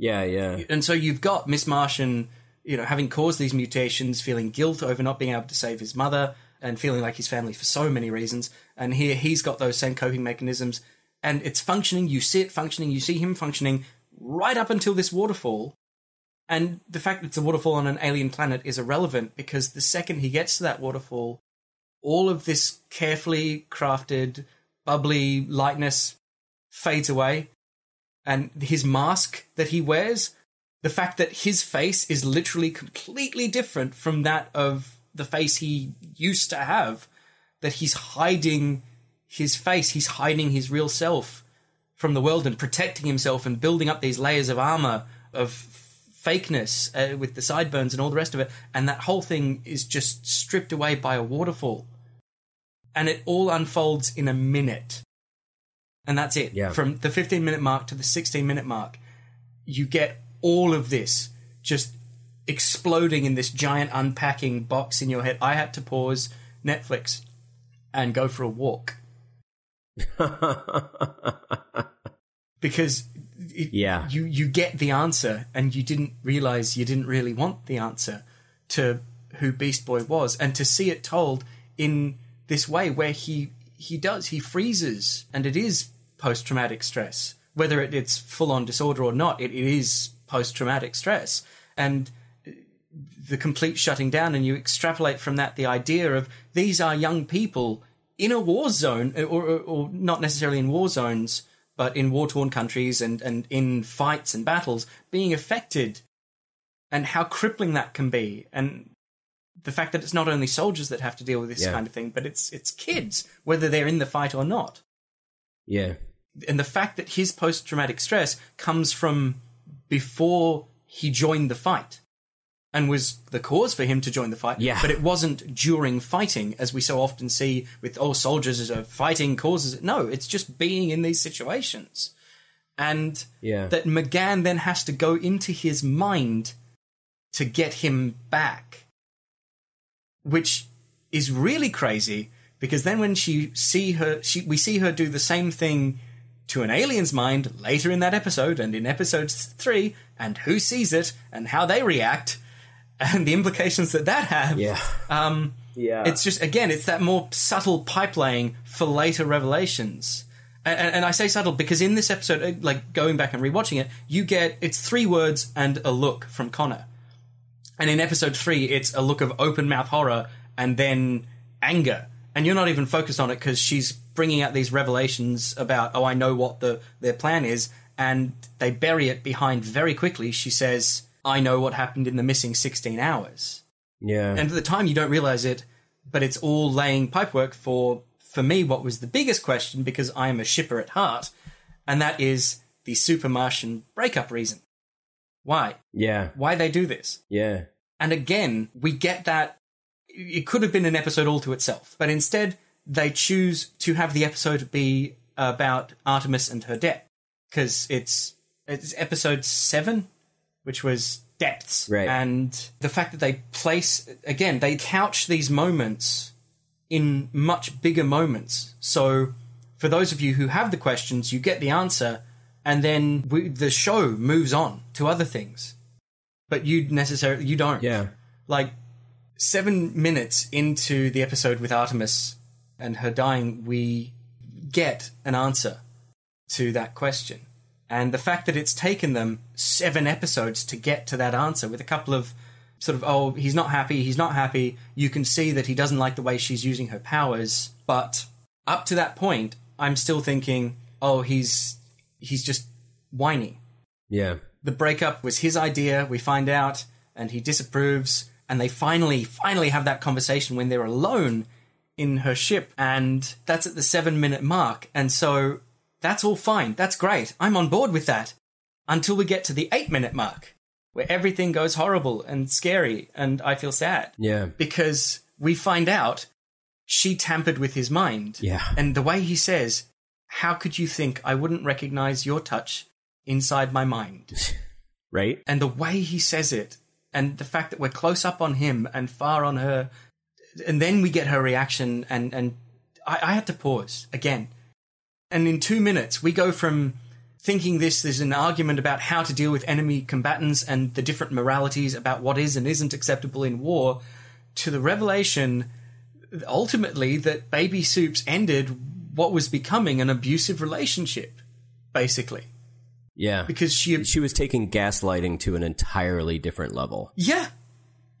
Yeah, yeah. and so you've got Miss Martian, you know, having caused these mutations, feeling guilt over not being able to save his mother, and feeling like his family for so many reasons. And here he's got those same coping mechanisms, and it's functioning. You see it functioning. You see him functioning right up until this waterfall. And the fact that it's a waterfall on an alien planet is irrelevant because the second he gets to that waterfall, all of this carefully crafted, bubbly lightness fades away and his mask that he wears, the fact that his face is literally completely different from that of the face he used to have, that he's hiding his face, he's hiding his real self from the world and protecting himself and building up these layers of armor of fakeness uh, with the sideburns and all the rest of it, and that whole thing is just stripped away by a waterfall. And it all unfolds in a minute and that's it. Yeah. From the 15 minute mark to the 16 minute mark, you get all of this just exploding in this giant unpacking box in your head. I had to pause Netflix and go for a walk *laughs* because it, Yeah. you you get the answer and you didn't realize you didn't really want the answer to who Beast Boy was and to see it told in this way where he he does he freezes and it is post traumatic stress whether it, it's full on disorder or not it, it is post traumatic stress and the complete shutting down and you extrapolate from that the idea of these are young people in a war zone or, or, or not necessarily in war zones but in war torn countries and, and in fights and battles being affected and how crippling that can be and the fact that it's not only soldiers that have to deal with this Yeah. kind of thing but it's it's kids whether they're in the fight or not yeah. And the fact that his post traumatic stress comes from before he joined the fight and was the cause for him to join the fight. Yeah. But it wasn't during fighting, as we so often see with all soldiers as a fighting causes it. No, it's just being in these situations. And Yeah. that M'gann then has to go into his mind to get him back. Which is really crazy because then when she see her she we see her do the same thing to an alien's mind later in that episode and in episode 3 and who sees it and how they react and the implications that that have Yeah. um Yeah. it's just again, it's that more subtle pipe laying for later revelations. And, and, and I say subtle because in this episode, uh, like going back and rewatching it, you get it's three words and a look from Conner. And in episode three, it's a look of open mouth horror and then anger. And you're not even focused on it because she's bringing out these revelations about, oh, I know what the their plan is, and they bury it behind very quickly. She says, I know what happened in the missing 16 hours yeah. and at the time you don't realize it but it's all laying pipework for for me what was the biggest question because i am a shipper at heart and that is the super martian breakup reason why yeah. why they do this Yeah. and again we get that it could have been an episode all to itself but instead they choose to have the episode be about artemis and her debt because it's it's episode 7 which was depths Right. and the fact that they place again they couch these moments in much bigger moments so for those of you who have the questions you get the answer and then we, the show moves on to other things but you necessarily you don't Yeah. like seven minutes into the episode with Artemis and her dying, we get an answer to that question. And the fact that it's taken them seven episodes to get to that answer with a couple of sort of, oh, he's not happy, he's not happy. You can see that he doesn't like the way she's using her powers. But up to that point, I'm still thinking, oh, he's he's just whiny Yeah. the breakup was his idea. We find out, and he disapproves. And they finally, finally have that conversation when they're alone in her ship, and that's at the seven minute mark. And so that's all fine. That's great. I'm on board with that until we get to the eight minute mark. where everything goes horrible and scary, and I feel sad. Yeah. Because we find out she tampered with his mind. Yeah. And the way he says, How could you think I wouldn't recognize your touch inside my mind? *laughs* Right? and the way he says it, and the fact that we're close up on him and far on her, and then we get her reaction, and and I, I had to pause again. And in two minutes, we go from thinking this is an argument about how to deal with enemy combatants and the different moralities about what is and isn't acceptable in war, to the revelation, ultimately, that Baby Soups ended what was becoming an abusive relationship, basically, Yeah. because she she was taking gaslighting to an entirely different level. Yeah.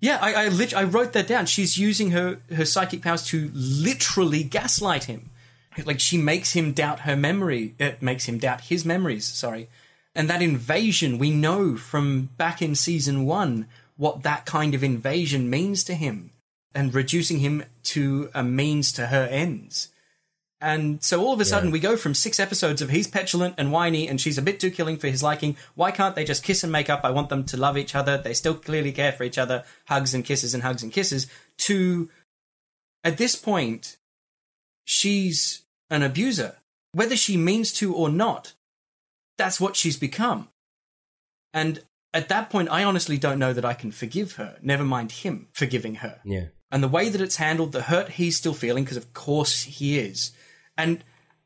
Yeah, I I, lit- I wrote that down. She's using her, her psychic powers to literally gaslight him. Like she makes him doubt her memory. It makes him doubt his memories, sorry. And that invasion, we know from back in season one what that kind of invasion means to him and reducing him to a means to her ends. And so all of a sudden, we go from six episodes of he's petulant and whiny and she's a bit too killing for his liking. Why can't they just kiss and make up? I want them to love each other. They still clearly care for each other. Hugs and kisses and hugs and kisses. To, at this point, she's an abuser. Whether she means to or not, that's what she's become. And at that point, I honestly don't know that I can forgive her, never mind him forgiving her Yeah. and the way that it's handled, the hurt he's still feeling, because of course he is. And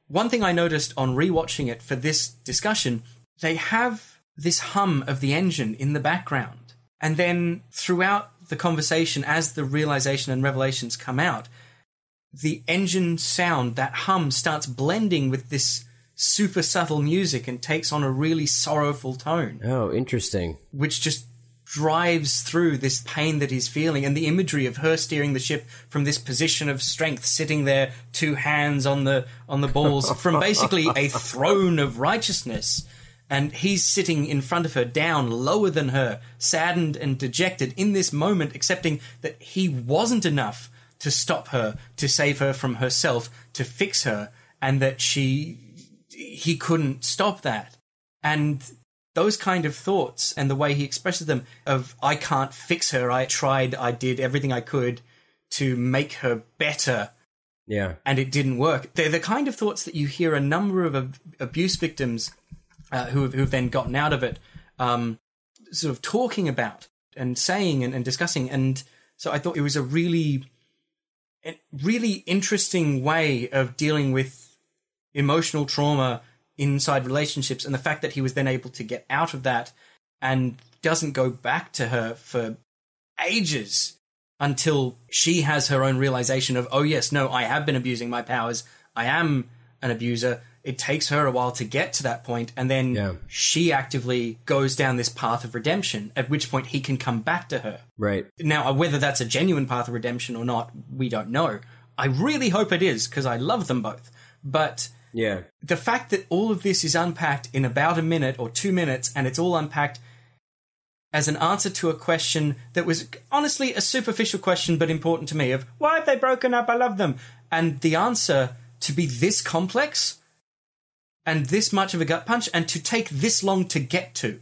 one thing I noticed on rewatching it for this discussion, they have this hum of the engine in the background. And then throughout the conversation, as the realization and revelations come out, the engine sound, that hum, starts blending with this super subtle music and takes on a really sorrowful tone Oh, interesting. which just drives through this pain that he's feeling and the imagery of her steering the ship from this position of strength sitting there two hands on the on the balls *laughs* from basically a throne of righteousness and he's sitting in front of her down lower than her saddened and dejected in this moment accepting that he wasn't enough to stop her to save her from herself to fix her and that she he couldn't stop that. And those kind of thoughts and the way he expresses them of I can't fix her, I tried, I did everything I could to make her better Yeah. and it didn't work. They're the kind of thoughts that you hear a number of ab- abuse victims uh, who have who've then gotten out of it, um, sort of talking about and saying and, and discussing. And so I thought it was a really, really interesting way of dealing with emotional trauma inside relationships, and the fact that he was then able to get out of that and doesn't go back to her for ages until she has her own realization of, oh, yes, no, I have been abusing my powers. I am an abuser. It takes her a while to get to that point, and then Yeah. she actively goes down this path of redemption, at which point he can come back to her. Right. Now, uh, whether that's a genuine path of redemption or not, we don't know. I really hope it is, because I love them both. But Yeah. the fact that all of this is unpacked in about a minute or two minutes, and it's all unpacked as an answer to a question that was honestly a superficial question but important to me of why have they broken up? I love them. And the answer to be this complex and this much of a gut punch and to take this long to get to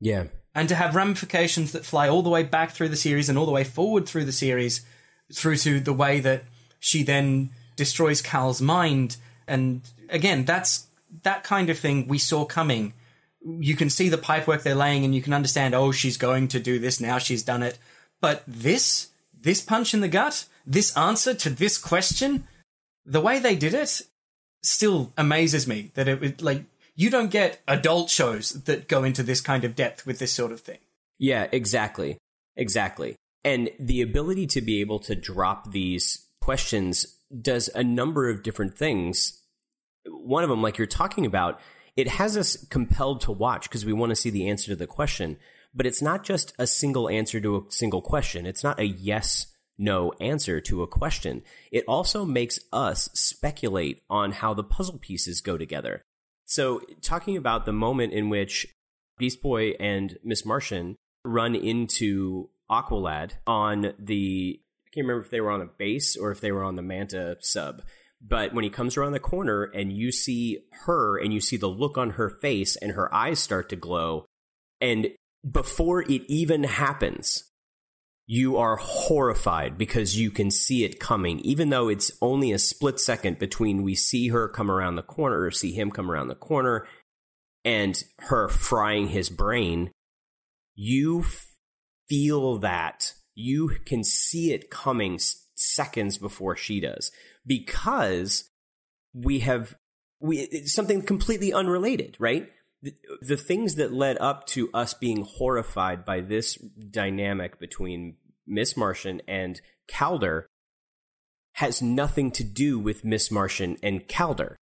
Yeah. and to have ramifications that fly all the way back through the series and all the way forward through the series through to the way that she then destroys Cal's mind and again that's that kind of thing we saw coming you can see the pipework they're laying and you can understand oh she's going to do this now she's done it but this this punch in the gut this answer to this question the way they did it still amazes me that it would like you don't get adult shows that go into this kind of depth with this sort of thing. Yeah, exactly. Exactly. And the ability to be able to drop these questions does a number of different things. One of them, like you're talking about, it has us compelled to watch because we want to see the answer to the question. But it's not just a single answer to a single question. It's not a yes, no answer to a question. It also makes us speculate on how the puzzle pieces go together. So, talking about the moment in which Beast Boy and Miss Martian run into Aqualad on the can't remember if they were on a base or if they were on the Manta sub. But when he comes around the corner and you see her and you see the look on her face and her eyes start to glow, and before it even happens, you are horrified because you can see it coming, even though it's only a split second between we see her come around the corner or see him come around the corner and her frying his brain. You feel that. You can see it coming seconds before she does because we have we something completely unrelated, right? The, the things that led up to us being horrified by this dynamic between Miss Martian and Kaldur has nothing to do with Miss Martian and Kaldur,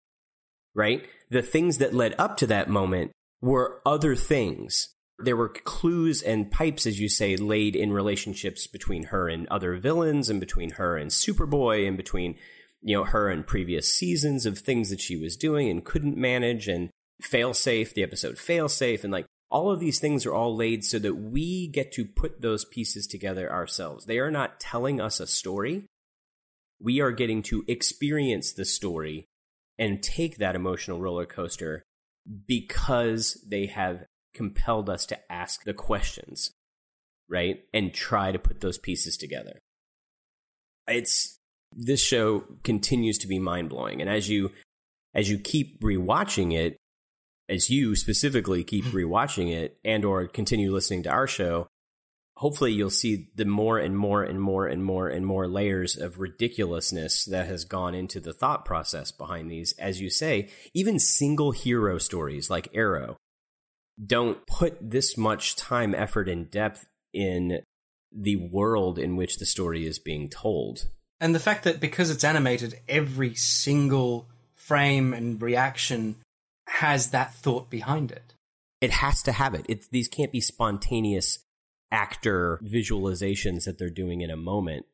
right? The things that led up to that moment were other things. There were clues and pipes, as you say, laid in relationships between her and other villains, and between her and Superboy, and between you know her and previous seasons of things that she was doing and couldn't manage, and Failsafe, the episode Failsafe, and like all of these things are all laid so that we get to put those pieces together ourselves. They are not telling us a story. We are getting to experience the story and take that emotional roller coaster because they have compelled us to ask the questions, right? And try to put those pieces together. It's this show continues to be mind blowing. And as you as you keep rewatching it, as you specifically keep *laughs* rewatching it and or continue listening to our show, hopefully you'll see the more and more and more and more and more layers of ridiculousness that has gone into the thought process behind these. As you say, even single hero stories like Arrow don't put this much time, effort, and depth in the world in which the story is being told. And the fact that because it's animated, every single frame and reaction has that thought behind it. It has to have it. It's, these can't be spontaneous actor visualizations that they're doing in a moment.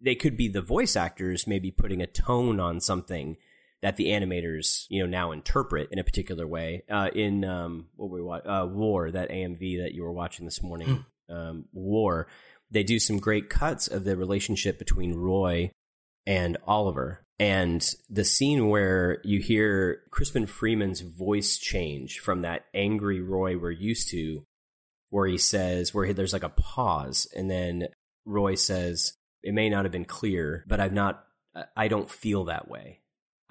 They could be the voice actors maybe putting a tone on something that the animators you know now interpret in a particular way. Uh, in um, what we watch, uh, War, that AMV that you were watching this morning, um, War, they do some great cuts of the relationship between Roy and Oliver. And the scene where you hear Crispin Freeman's voice change from that angry Roy we're used to, where he says, where there's like a pause, and then Roy says, It may not have been clear, but I've not, I don't feel that way.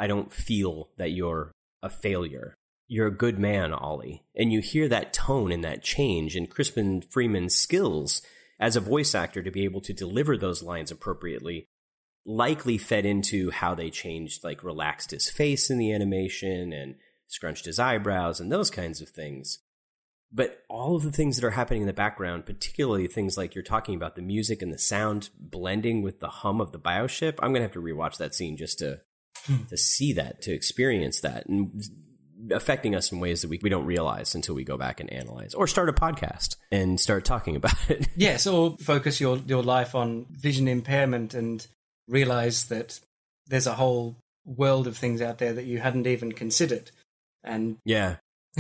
I don't feel that you're a failure. You're a good man, Ollie. And you hear that tone and that change, in Crispin Freeman's skills as a voice actor to be able to deliver those lines appropriately likely fed into how they changed, like relaxed his face in the animation and scrunched his eyebrows and those kinds of things. But all of the things that are happening in the background, particularly things like you're talking about the music and the sound blending with the hum of the bioship, I'm gonna have to rewatch that scene just to Hmm. to see that, to experience that, and affecting us in ways that we, we don't realize until we go back and analyze or start a podcast and start talking *laughs* about it. Yes, or focus your, your life on vision impairment and realize that there's a whole world of things out there that you hadn't even considered. And yeah. *laughs*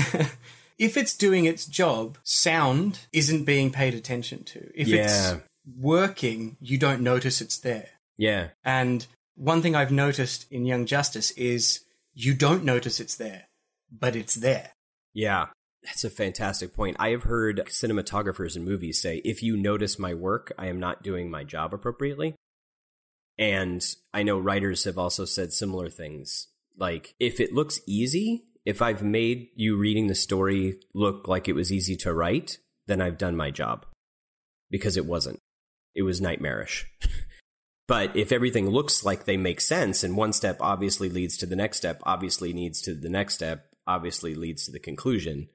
if it's doing its job, sound isn't being paid attention to. If Yeah. it's working, you don't notice it's there. Yeah. And one thing I've noticed in Young Justice is you don't notice it's there, but it's there. Yeah. That's a fantastic point. I have heard cinematographers in movies say, if you notice my work, I am not doing my job appropriately. And I know writers have also said similar things. Like, if it looks easy, if I've made you reading the story look like it was easy to write, then I've done my job. Because it wasn't. It was nightmarish. *laughs* but if everything looks like they make sense, and one step obviously leads to the next step, obviously leads to the next step, obviously leads to the conclusion,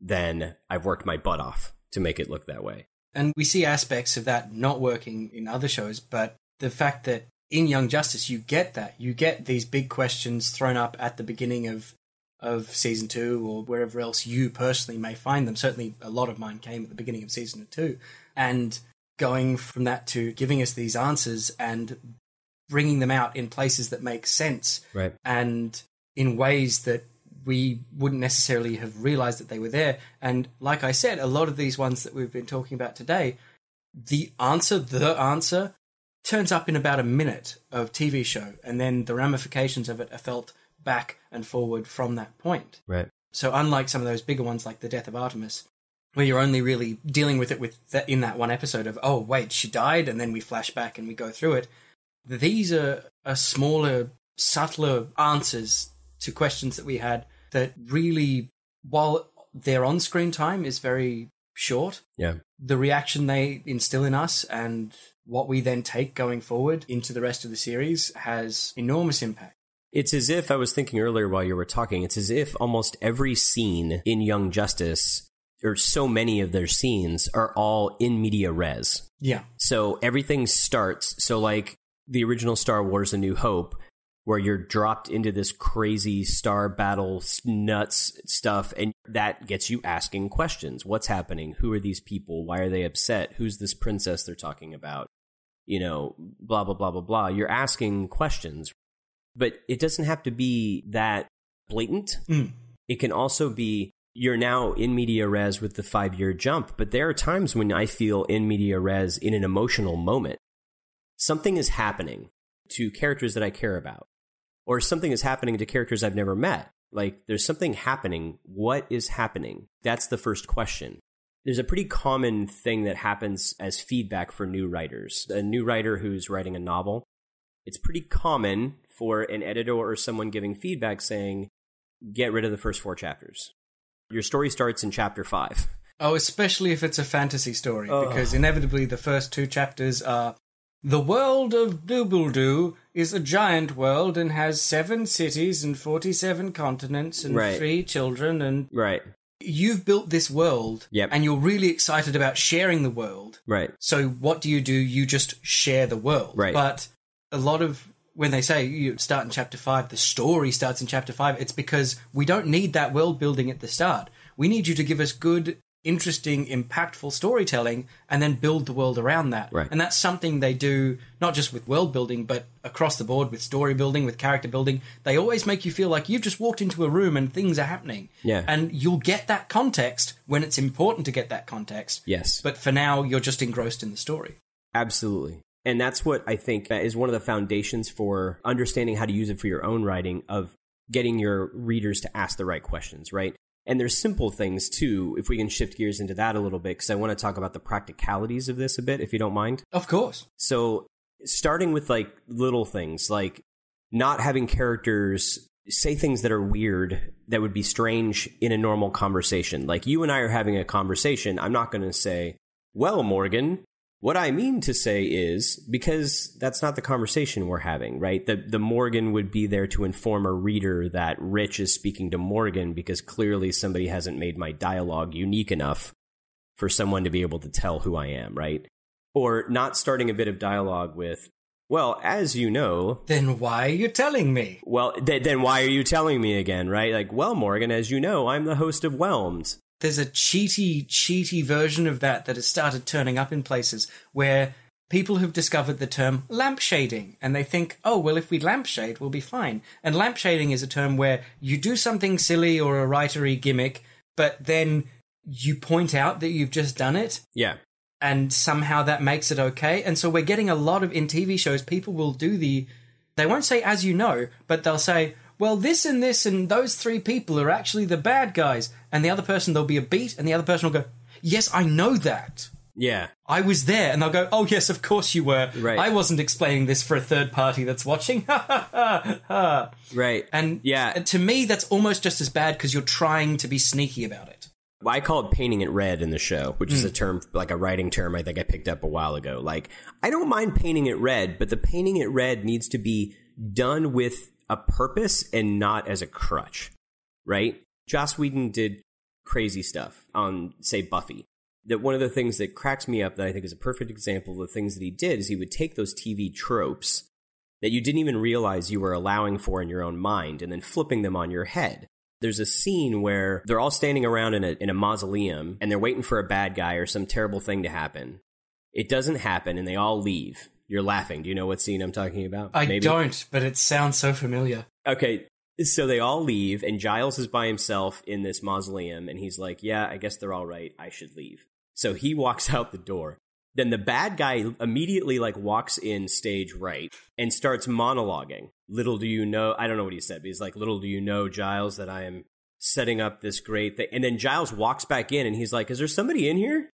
then I've worked my butt off to make it look that way. And we see aspects of that not working in other shows, but the fact that in Young Justice you get that. You get these big questions thrown up at the beginning of of season two or wherever else you personally may find them. Certainly a lot of mine came at the beginning of season two. And going from that to giving us these answers and bringing them out in places that make sense Right. and in ways that we wouldn't necessarily have realized that they were there. And like I said, a lot of these ones that we've been talking about today, the answer, the answer, turns up in about a minute of TV show, and then the ramifications of it are felt back and forward from that point. Right. So unlike some of those bigger ones like the Death of Artemis, where you're only really dealing with it with that in that one episode of oh wait she died and then we flash back and we go through it. These are, are smaller, subtler answers to questions that we had that really, while their on-screen time is very short, Yeah. the reaction they instill in us and what we then take going forward into the rest of the series has enormous impact. It's as if I was thinking earlier while you were talking, it's as if almost every scene in Young Justice, or so many of their scenes, are all in media res. Yeah. So everything starts. So, like the original Star Wars A New Hope, where you're dropped into this crazy star battle nuts stuff, and that gets you asking questions. What's happening? Who are these people? Why are they upset? Who's this princess they're talking about? You know, blah, blah, blah, blah, blah. You're asking questions. But it doesn't have to be that blatant. Mm. It can also be you're now in media res with the five year jump, but there are times when I feel in media res in an emotional moment. Something is happening to characters that I care about, or something is happening to characters I've never met. Like there's something happening. What is happening? That's the first question. There's a pretty common thing that happens as feedback for new writers. A new writer who's writing a novel, it's pretty common for an editor or someone giving feedback saying, get rid of the first four chapters. Your story starts in chapter five. Oh, especially if it's a fantasy story, Ugh. because inevitably the first two chapters are the world of Dooble is a giant world and has seven cities and forty-seven continents and Right. three children, and Right, you've built this world, Yep. and you're really excited about sharing the world. right, So what do you do? You just share the world. Right. But a lot of when they say you start in chapter five, the story starts in chapter five, it's because we don't need that world building at the start. We need you to give us good, interesting, impactful storytelling and then build the world around that. Right. And that's something they do not just with world building, but across the board with story building, with character building. They always make you feel like you've just walked into a room and things are happening. Yeah. And you'll get that context when it's important to get that context. yes. But for now, you're just engrossed in the story. Absolutely. And that's what I think is one of the foundations for understanding how to use it for your own writing of getting your readers to ask the right questions, right? And there's simple things too, if we can shift gears into that a little bit, because I want to talk about the practicalities of this a bit, if you don't mind. Of course. So, starting with like little things, like not having characters say things that are weird that would be strange in a normal conversation. Like you and I are having a conversation. I'm not going to say, well, Morgan, what I mean to say is because that's not the conversation we're having, right? The the Morgan would be there to inform a reader that Rich is speaking to Morgan because clearly somebody hasn't made my dialogue unique enough for someone to be able to tell who I am, right? Or not starting a bit of dialogue with, well, as you know, Then why are you telling me? well, th- then why are you telling me again, right? Like, well, Morgan, as you know, I'm the host of Whelmed. There's a cheaty, cheaty version of that that has started turning up in places where people have discovered the term lampshading and they think, oh, well, if we lampshade, we'll be fine. And lampshading is a term where you do something silly or a writery gimmick, but then you point out that you've just done it Yeah. and somehow that makes it okay. And so we're getting a lot of in TV shows, people will do the, they won't say as you know, but they'll say, well, this and this and those three people are actually the bad guys. And the other person, there'll be a beat, and the other person will go, yes, I know that. Yeah. I was there. And they'll go, oh, yes, of course you were. Right. I wasn't explaining this for a third party that's watching. Ha ha ha ha. Right. And Yeah. to me, that's almost just as bad because you're trying to be sneaky about it. I call it painting it red in the show, which Hmm. is a term, like a writing term I think I picked up a while ago. Like, I don't mind painting it red, but the painting it red needs to be done with a purpose and not as a crutch, right? Joss Whedon did crazy stuff on, say, Buffy. That one of the things that cracks me up that I think is a perfect example of the things that he did is he would take those TV tropes that you didn't even realize you were allowing for in your own mind and then flipping them on your head. There's a scene where they're all standing around in a, in a mausoleum and they're waiting for a bad guy or some terrible thing to happen. It doesn't happen and they all leave. You're laughing. Do you know what scene I'm talking about? I Maybe? don't, but it sounds so familiar. Okay, so they all leave, and Giles is by himself in this mausoleum, and he's like, Yeah, I guess they're all right. I should leave. So he *laughs* walks out the door. Then the bad guy immediately like walks in stage right and starts monologuing. Little do you know, I don't know what he said, but he's like, Little do you know, Giles, that I am setting up this great thing. And then Giles walks back in and he's like, Is there somebody in here?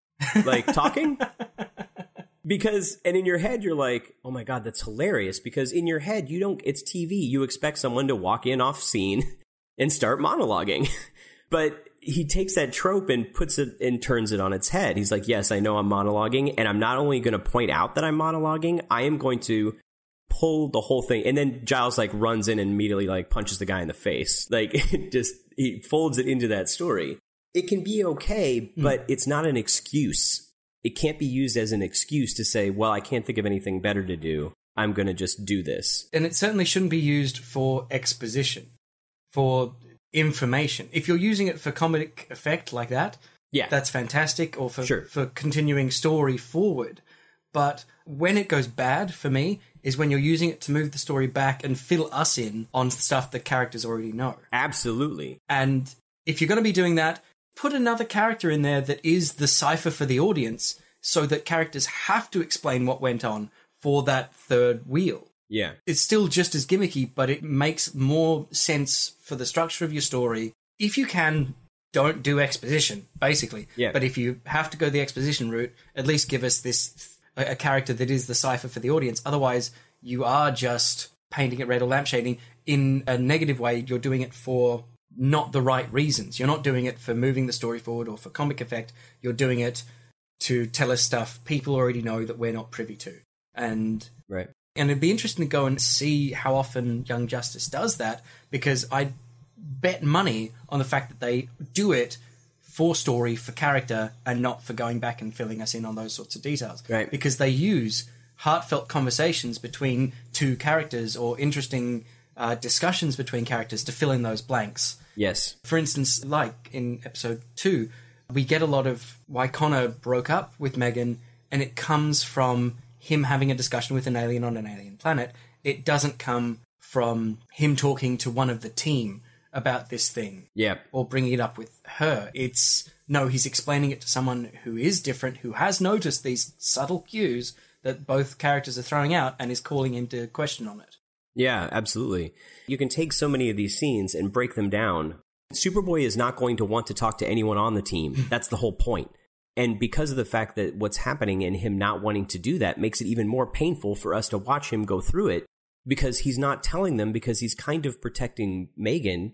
Like talking? *laughs* because, and in your head, you're like, Oh my God, that's hilarious. Because in your head, you don't, it's TV. You expect someone to walk in off scene *laughs* and start monologuing. *laughs* but he takes that trope and puts it and turns it on its head. He's like, Yes, I know I'm monologuing. And I'm not only going to point out that I'm monologuing, I am going to pull the whole thing and then giles like runs in and immediately like punches the guy in the face *laughs* like it just he folds it into that story it can be okay hmm. but it's not an excuse it can't be used as an excuse to say well i can't think of anything better to do i'm going to just do this and it certainly shouldn't be used for exposition, for information. If you're using it for comedic effect like that, yeah that's fantastic, or for Sure. for continuing story forward. But when it goes bad for me is when you're using it to move the story back and fill us in on stuff the characters already know. absolutely And if you're going to be doing that, put another character in there that is the cipher for the audience so that characters have to explain what went on for that third wheel. yeah It's still just as gimmicky, but it makes more sense for the structure of your story. If you can, don't do exposition, basically. Yeah. But if you have to go the exposition route, at least give us this a, a character that is the cipher for the audience. Otherwise, you are just painting it red or lampshading in a negative way. You're doing it for not the right reasons. You're not doing it for moving the story forward or for comic effect. You're doing it to tell us stuff people already know that we're not privy to. And right and it'd be interesting to go and see how often Young Justice does that because I bet money on the fact that they do it for story, for character, and not for going back and filling us in on those sorts of details. Right. Because they use heartfelt conversations between two characters or interesting uh, discussions between characters to fill in those blanks. Yes For instance, like in episode two, we get a lot of why Conner broke up with M'gann, and it comes from him having a discussion with an alien on an alien planet. It doesn't come from him talking to one of the team about this thing yeah or bringing it up with her. It's no, he's explaining it to someone who is different, who has noticed these subtle cues that both characters are throwing out, and is calling into question on it. Yeah, absolutely. You can take so many of these scenes and break them down. Superboy is not going to want to talk to anyone on the team. Hmm. That's the whole point. And because of the fact that what's happening and him not wanting to do that makes it even more painful for us to watch him go through it because he's not telling them because he's kind of protecting M'gann,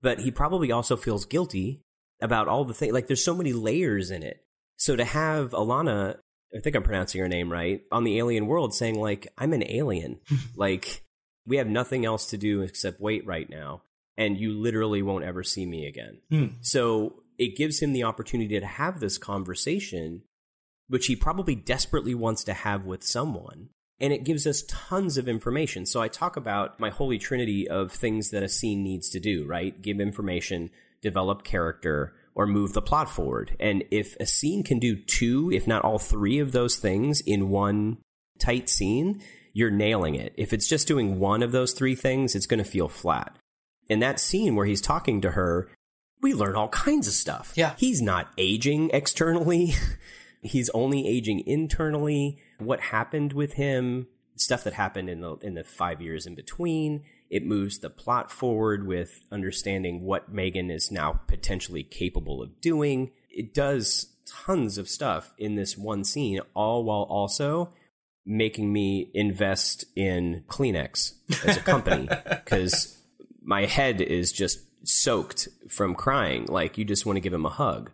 but he probably also feels guilty about all the things. Like there's so many layers in it. So to have Alanna, I think I'm pronouncing her name right, on the alien world saying like, I'm an alien. *laughs* like we have nothing else to do except wait right now and you literally won't ever see me again. Hmm. So it gives him the opportunity to have this conversation which he probably desperately wants to have with someone and it gives us tons of information. So i talk about my holy trinity of things that a scene needs to do right? Give information develop character or move the plot forward. And if a scene can do two if not all three of those things in one tight scene, you're nailing it. If it's just doing one of those three things, it's going to feel flat. In that scene where he's talking to her, we learn all kinds of stuff. Yeah. He's not aging externally. *laughs* he's only aging internally. What happened with him, stuff that happened in the in the 5 years in between. It moves the plot forward with understanding what M'gann is now potentially capable of doing. It does tons of stuff in this one scene, all while also making me invest in Kleenex as a company *laughs* because my head is just soaked from crying. Like you just want to give him a hug.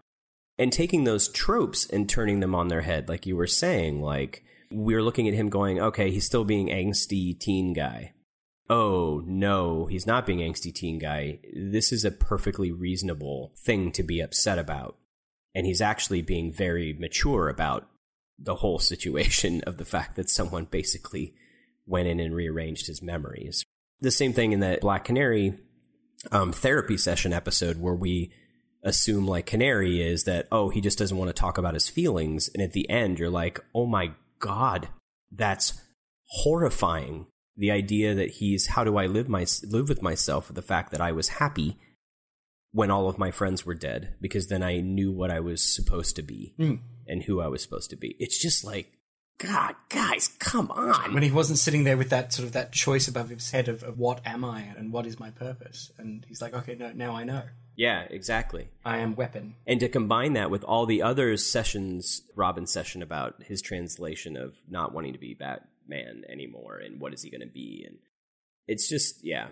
And taking those tropes and turning them on their head, like you were saying, like we're looking at him going, okay, he's still being angsty teen guy. Oh no, he's not being angsty teen guy. This is a perfectly reasonable thing to be upset about. And he's actually being very mature about the whole situation of the fact that someone basically went in and rearranged his memories. The same thing in that Black Canary um, therapy session episode where we assume like Canary is that, oh, he just doesn't want to talk about his feelings. And at the end, you're like, oh my God, that's horrifying. The idea that he's, how do I live my, live with myself the fact that I was happy when all of my friends were dead because then I knew what I was supposed to be and who I was supposed to be. It's just like, God, guys, come on. when he wasn't sitting there with that sort of that choice above his head of, of what am I and what is my purpose, and he's like, okay, no, now I know. Yeah, exactly. I am weapon. And to combine that with all the other sessions, Robin's session about his translation of not wanting to be Batman anymore and what is he going to be. And it's just, yeah.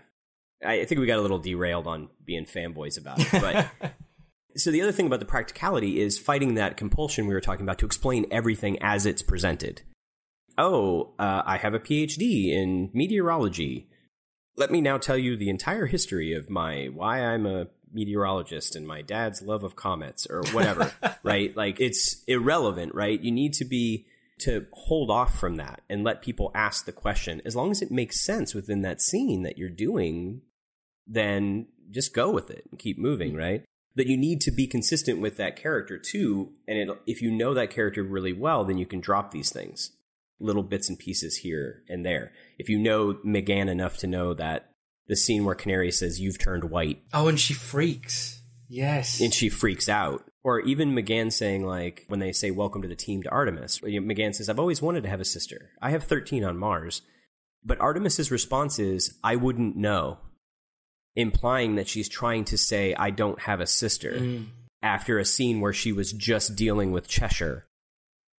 I I think we got a little derailed on being fanboys about it. But *laughs* so the other thing about the practicality is fighting that compulsion we were talking about to explain everything as it's presented. Oh, uh, I have a PhD in meteorology. Let me now tell you the entire history of my why I'm a meteorologist and my dad's love of comets or whatever, *laughs* right? Like it's irrelevant, right? You need to be to hold off from that and let people ask the question as long as it makes sense within that scene that you're doing then just go with it and keep moving, right? That you need to be consistent with that character too. And it, if you know that character really well, then you can drop these things, little bits and pieces here and there. If you know M'gann enough to know that the scene where Canary says, You've turned white, Oh, and she freaks. Yes. and she freaks out. Or even M'gann saying, like, when they say, Welcome to the team to Artemis, M'gann says, I've always wanted to have a sister. I have 13 on Mars. But Artemis's response is, I wouldn't know, implying that she's trying to say, I don't have a sister mm. after a scene where she was just dealing with Cheshire.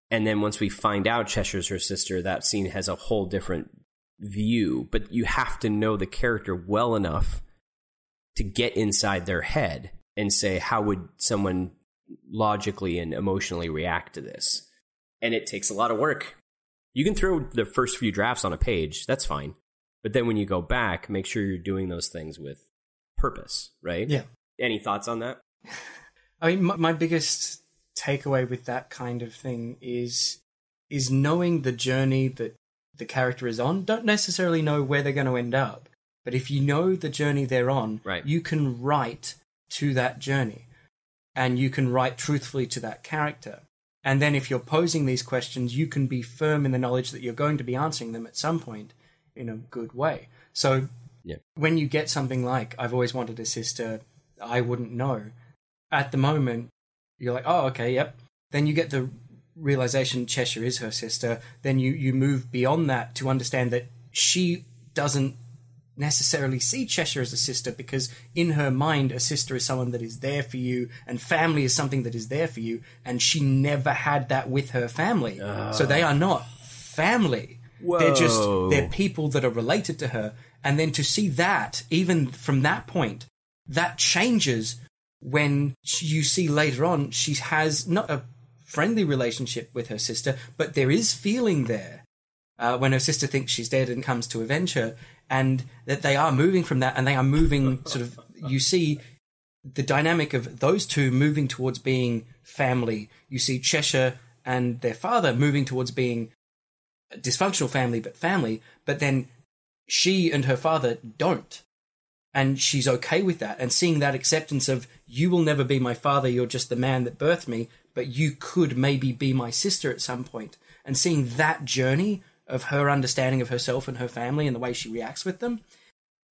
And then once we find out Cheshire's her sister, that scene has a whole different view. But you have to know the character well enough to get inside their head and say, how would someone logically and emotionally react to this? And it takes a lot of work. You can throw the first few drafts on a page, that's fine. But then when you go back, make sure you're doing those things with purpose, right? Yeah. Any thoughts on that? *laughs* I mean, my, my biggest takeaway with that kind of thing is is knowing the journey that the character is on. Don't necessarily know where they're going to end up, but if you know the journey they're on, Right. you can write to that journey, and you can write truthfully to that character. And then, if you're posing these questions, you can be firm in the knowledge that you're going to be answering them at some point in a good way. So, Yeah. when you get something like "I've always wanted a sister," I wouldn't know at the moment, you're like, oh, okay, yep. Then you get the realization Cheshire is her sister. Then you, you move beyond that to understand that she doesn't necessarily see Cheshire as a sister because in her mind, a sister is someone that is there for you and family is something that is there for you. And she never had that with her family. Ah. So they are not family. They're just, they're people that are related to her. And then to see that, even from that point, that changes when you see later on she has not a friendly relationship with her sister, but there is feeling there uh, when her sister thinks she's dead and comes to avenge her, and that they are moving from that, and they are moving *laughs* sort of. You see the dynamic of those two moving towards being family. You see Cheshire and their father moving towards being dysfunctional family, but family. But then she and her father don't and she's okay with that and seeing that acceptance of you will never be my father you're just the man that birthed me but you could maybe be my sister at some point. and seeing that journey of her understanding of herself and her family and the way she reacts with them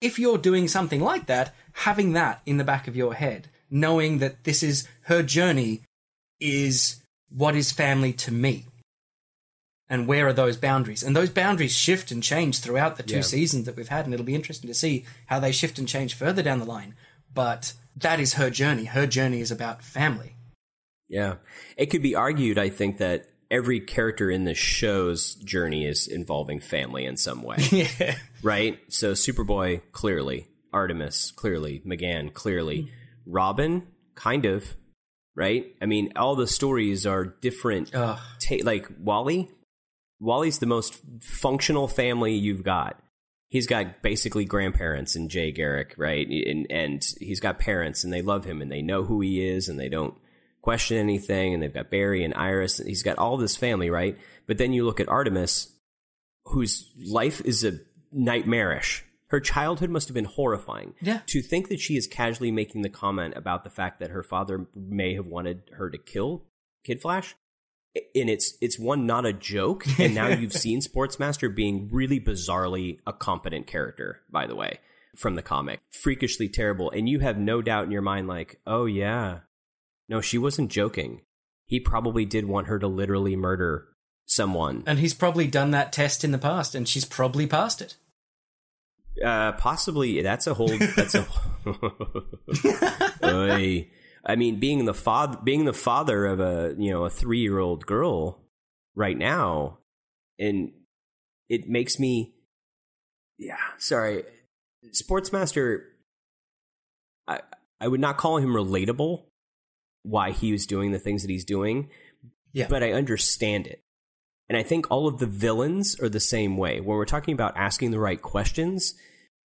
if you're doing something like that having that in the back of your head knowing that this is her journey is what is family to me and where are those boundaries? And those boundaries shift and change throughout the two Yeah. seasons that we've had, and it'll be interesting to see how they shift and change further down the line. But that is her journey. Her journey is about family. Yeah. It could be argued, I think, that every character in the show's journey is involving family in some way, *laughs* yeah. right? So Superboy, clearly. Artemis, clearly. M'gann, clearly. Hmm. Robin, kind of, right? I mean, all the stories are different. Ta- like Wally, Wally's the most functional family you've got. He's got basically grandparents and Jay Garrick, right? And and he's got parents and they love him and they know who he is and they don't question anything and they've got Barry and Iris. He's got all this family, right? But then you look at Artemis, whose life is a nightmarish. Her childhood must have been horrifying. Yeah. To think that she is casually making the comment about the fact that her father may have wanted her to kill Kid Flash, and it's it's one not a joke. And now you've *laughs* seen Sportsmaster being really bizarrely a competent character, by the way, from the comic, freakishly terrible, and you have no doubt in your mind, like, oh yeah, no, she wasn't joking. He probably did want her to literally murder someone. And he's probably done that test in the past, and she's probably passed it. Uh, possibly that's a whole. That's a. *laughs* *laughs* Oy. I mean, being the father, being the father of a you know a three year old girl right now, and it makes me. Yeah, sorry, Sportsmaster. I I would not call him relatable. Why he was doing the things that he's doing, Yeah. but I understand it. And I think all of the villains are the same way. When we're talking about asking the right questions,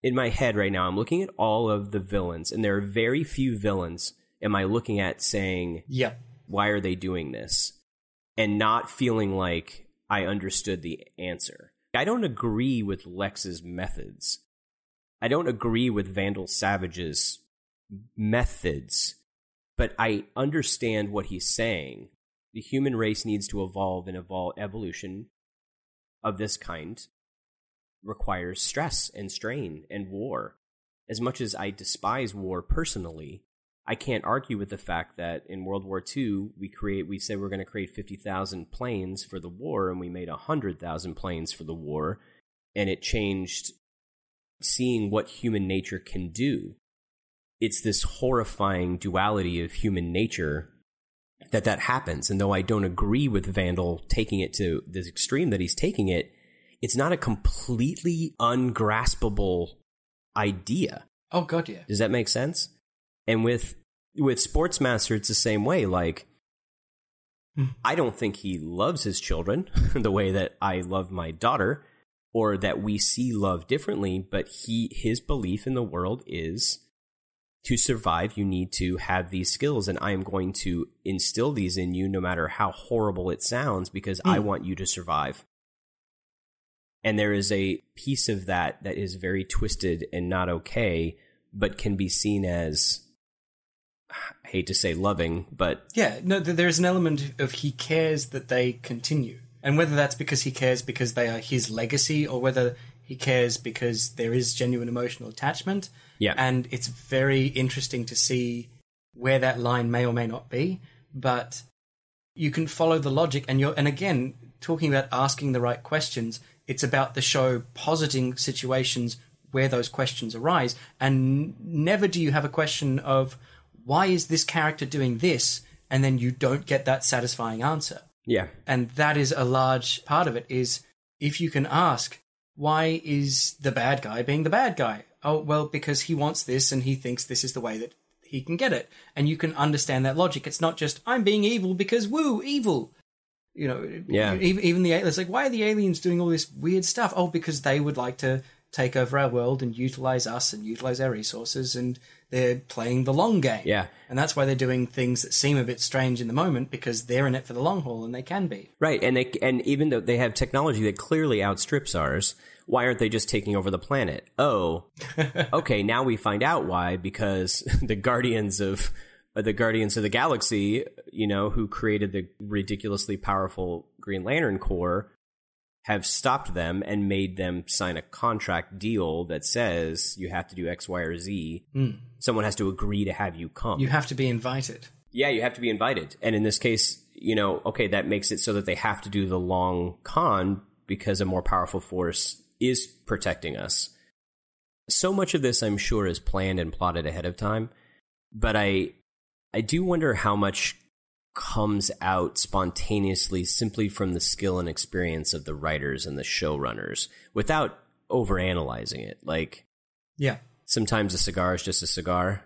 in my head right now, I'm looking at all of the villains, and there are very few villains am I looking at saying, Yeah. why are they doing this? And not feeling like I understood the answer. I don't agree with Lex's methods. I don't agree with Vandal Savage's methods, but I understand what he's saying. The human race needs to evolve, and evol- evolution of this kind requires stress and strain and war. As much as I despise war personally, I can't argue with the fact that in World War II we create we said we're going to create 50,000 planes for the war and we made 100,000 planes for the war and it changed seeing what human nature can do. It's this horrifying duality of human nature that that happens and though I don't agree with Vandal taking it to this extreme that he's taking it, it's not a completely ungraspable idea. Oh God, yeah. Does that make sense? And with with Sportsmaster, it's the same way. Like, Hmm. I don't think he loves his children *laughs* the way that I love my daughter, or that we see love differently. But he his belief in the world is to survive, you need to have these skills, and I am going to instill these in you, no matter how horrible it sounds, because I Hmm. want you to survive. And there is a piece of that that is very twisted and not okay, but can be seen as I hate to say loving, but Yeah, no, there's an element of he cares that they continue. And whether that's because he cares because they are his legacy or whether he cares because there is genuine emotional attachment. Yeah. And it's very interesting to see where that line may or may not be. But you can follow the logic and you're and again, talking about asking the right questions, it's about the show positing situations where those questions arise. And never do you have a question of why is this character doing this? And then you don't get that satisfying answer. yeah, And that is a large part of it is if you can ask, why is the bad guy being the bad guy? Oh, well, because he wants this and he thinks this is the way that he can get it. And you can understand that logic. It's not just, I'm being evil because woo, evil. You know, Yeah. even, even the aliens, like, why are the aliens doing all this weird stuff? Oh, because they would like to take over our world and utilize us and utilize our resources and they're playing the long game. Yeah. And that's why they're doing things that seem a bit strange in the moment because they're in it for the long haul and they can be. right. And they and even though they have technology that clearly outstrips ours, why aren't they just taking over the planet? Oh, *laughs* okay. Now we find out why because *laughs* the guardians of uh, the guardians of the galaxy, you know, who created the ridiculously powerful Green Lantern Corps, have stopped them and made them sign a contract deal that says you have to do X, Y, or Z. Someone has to agree to have you come. You have to be invited. Yeah, you have to be invited. And in this case, you know, okay, that makes it so that they have to do the long con because a more powerful force is protecting us. So much of this, I'm sure, is planned and plotted ahead of time. But I, I do wonder how much comes out spontaneously simply from the skill and experience of the writers and the showrunners without overanalyzing it. Like, Yeah. Sometimes a cigar is just a cigar.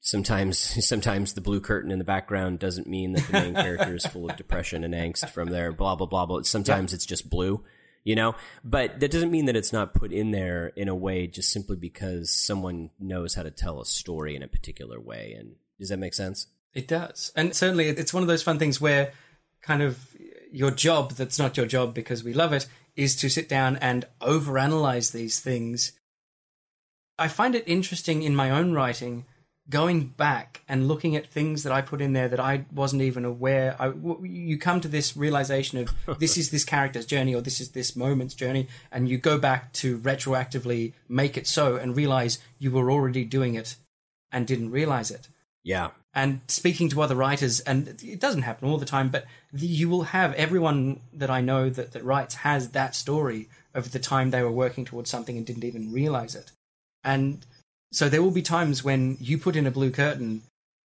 Sometimes, *laughs* sometimes the blue curtain in the background doesn't mean that the main *laughs* character is full of depression and angst from there. Blah blah blah blah. Sometimes it's just blue, you know. But that doesn't mean that it's not put in there in a way just simply because someone knows how to tell a story in a particular way. And does that make sense? It does. And certainly it's one of those fun things where kind of your job that's not your job because we love it is to sit down and overanalyze these things. I find it interesting in my own writing going back and looking at things that I put in there that I wasn't even aware. I, you come to this realization of *laughs* this is this character's journey or this is this moment's journey, and you go back to retroactively make it so and realize you were already doing it and didn't realize it Yeah, and speaking to other writers, and it doesn't happen all the time, but the, you will have everyone that I know that, that writes has that story of the time they were working towards something and didn't even realize it. And so there will be times when you put in a blue curtain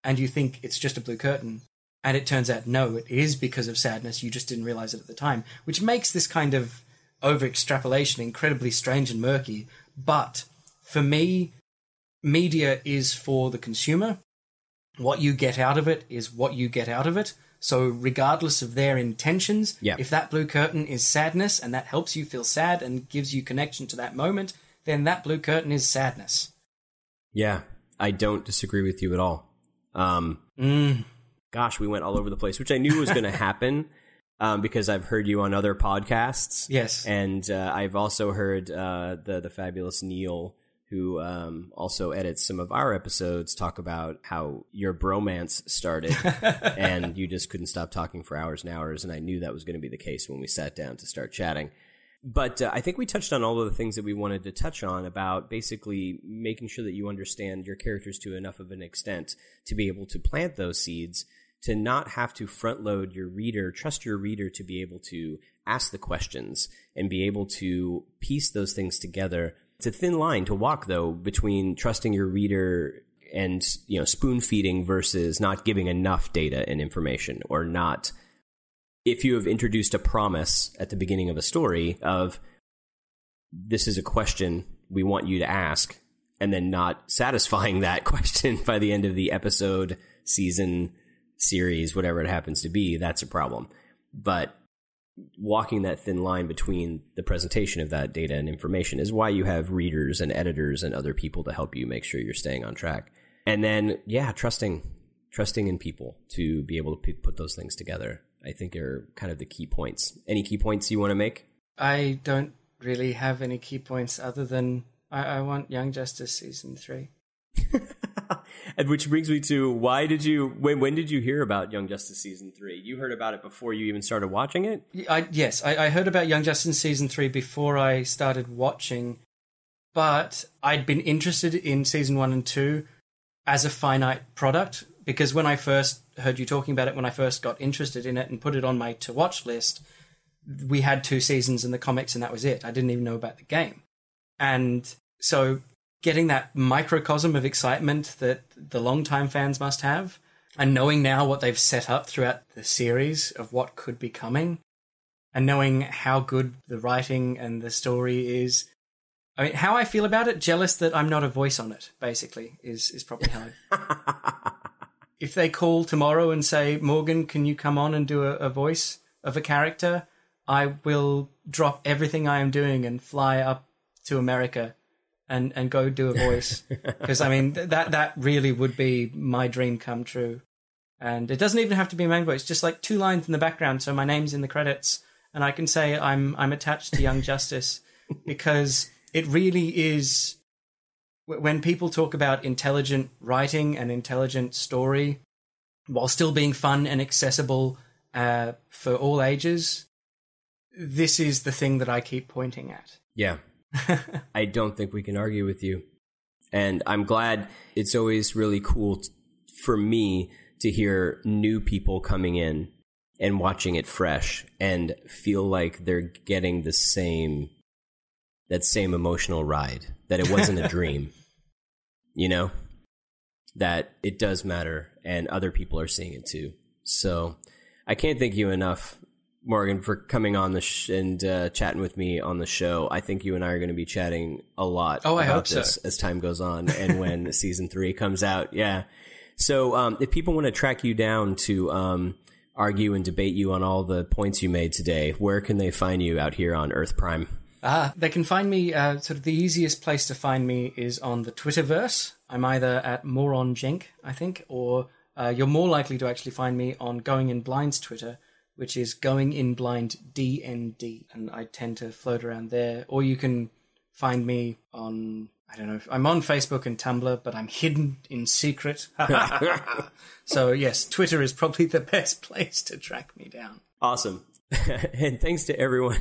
and you think it's just a blue curtain, and it turns out no, it is because of sadness. You just didn't realize it at the time, which makes this kind of over extrapolation incredibly strange and murky. But for me, media is for the consumer. What you get out of it is what you get out of it. So, regardless of their intentions, Yeah. if that blue curtain is sadness and that helps you feel sad and gives you connection to that moment, then that blue curtain is sadness. Yeah, I don't disagree with you at all. Um, Mm. gosh, we went all over the place, which I knew was going *laughs* to happen um, because I've heard you on other podcasts. Yes. and uh, I've also heard uh, the the fabulous Neil, who um, also edits some of our episodes, talk about how your bromance started, *laughs* and you just couldn't stop talking for hours and hours. And I knew that was going to be the case when we sat down to start chatting. But uh, I think we touched on all of the things that we wanted to touch on about basically making sure that you understand your characters to enough of an extent to be able to plant those seeds, to not have to front load your reader, trust your reader to be able to ask the questions and be able to piece those things together. It's a thin line to walk though between trusting your reader and you know spoon feeding versus not giving enough data and information or not if you have introduced a promise at the beginning of a story of this is a question we want you to ask and then not *laughs* satisfying that *laughs* question by the end of the episode season series whatever it happens to be that's a problem. But walking that thin line between the presentation of that data and information is why you have readers and editors and other people to help you make sure you're staying on track. And then yeah trusting trusting in people to be able to put those things together i think are kind of the key points. Any key points you want to make? I don't really have any key points other than I, I want Young Justice season three. *laughs* and which brings me to why did you when when did you hear about young justice season 3 you heard about it before you even started watching it? I, yes, I, I heard about Young Justice season three before I started watching, but I'd been interested in season one and two as a finite product because when I first heard you talking about it, when I first got interested in it and put it on my to watch list, we had two seasons in the comics and that was it. I didn't even know about the game. And so getting that microcosm of excitement that the longtime fans must have and knowing now what they've set up throughout the series of what could be coming and knowing how good the writing and the story is. I mean, how I feel about it, jealous that I'm not a voice on it, basically, is, is probably how I. *laughs* if they call tomorrow and say, Morgan, can you come on and do a, a voice of a character? I will drop everything I am doing and fly up to America and, and go do a voice. *laughs* Because, I mean, th- that, that really would be my dream come true. And it doesn't even have to be a main voice, just like two lines in the background, so my name's in the credits, and I can say I'm I'm attached to Young Justice because it really is. Wh- When people talk about intelligent writing and intelligent story, while still being fun and accessible uh, for all ages, this is the thing that I keep pointing at. Yeah. *laughs* I don't think we can argue with you. And I'm glad it's always really cool t- for me to hear new people coming in and watching it fresh and feel like they're getting the same that same emotional ride that it wasn't a *laughs* dream. You know? That it does matter and other people are seeing it too. So I can't thank you enough Morgan, for coming on the sh- and uh, chatting with me on the show. I think you and I are going to be chatting a lot Oh, I about hope so. as time goes on and when *laughs* season three comes out. Yeah. So um, if people want to track you down to um, argue and debate you on all the points you made today, where can they find you out here on Earth Prime? Ah, they can find me. Uh, sort of the easiest place to find me is on the Twitterverse. I'm either at moronjenk, I think, or uh, you're more likely to actually find me on Going in Blind's Twitter, which is Going in Blind DND, and I tend to float around there. Or you can find me on. I don't know. I'm on Facebook and Tumblr, but I'm hidden in secret. *laughs* so yes, Twitter is probably the *laughs* best place to track me down. Awesome. *laughs* and thanks to everyone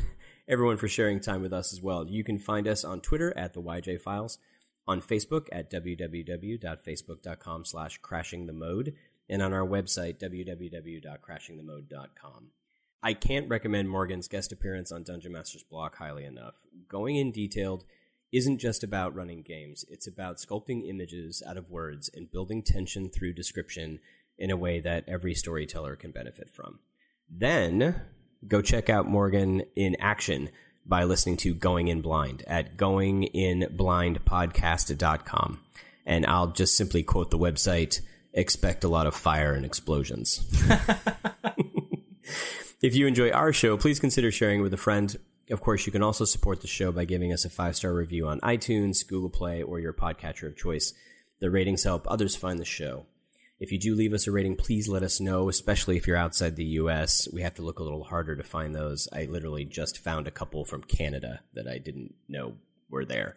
everyone for sharing time with us as well. You can find us on Twitter at the YJ Files, on Facebook at www.facebook.com slash crashing the mode, and on our website www.crashingthemode.com. I can't recommend Morgan's guest appearance on Dungeon Master's Block highly enough. Going in detailed isn't just about running games, it's about sculpting images out of words and building tension through description in a way that every storyteller can benefit from. Then go check out Morgan in action by listening to Going In Blind at goinginblindpodcast.com. And I'll just simply quote the website expect a lot of fire and explosions. *laughs* if you enjoy our show, please consider sharing it with a friend. Of course, you can also support the show by giving us a five star review on iTunes, Google Play, or your podcatcher of choice. The ratings help others find the show. If you do leave us a rating, please let us know, especially if you're outside the US. We have to look a little harder to find those. I literally just found a couple from Canada that I didn't know were there.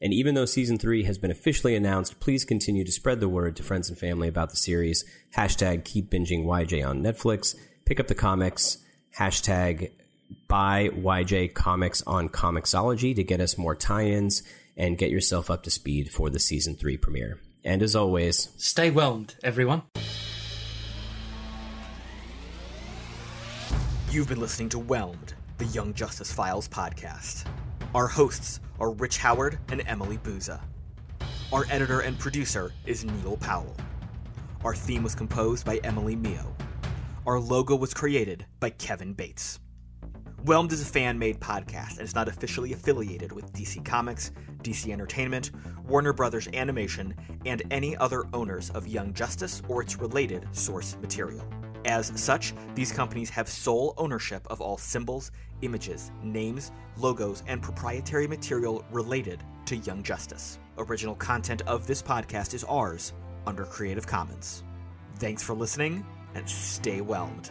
And even though season three has been officially announced, please continue to spread the word to friends and family about the series. Hashtag keep binging YJ on Netflix. Pick up the comics. Hashtag buy YJ comics on Comixology to get us more tie-ins and get yourself up to speed for the season three premiere. And as always, Stay whelmed, everyone. You've been listening to Whelmed, the Young Justice Files podcast. Our hosts are Rich Howard and Emily Booza. Our editor and producer is Neil Powell. Our theme was composed by Emily Mio. Our logo was created by Kevin Bates. Whelmed is a fan made podcast and is not officially affiliated with DC Comics, DC Entertainment, Warner Brothers Animation, and any other owners of Young Justice or its related source material. As such, these companies have sole ownership of all symbols, images, names, logos, and proprietary material related to Young Justice. Original content of this podcast is ours under Creative Commons. Thanks for listening and stay whelmed.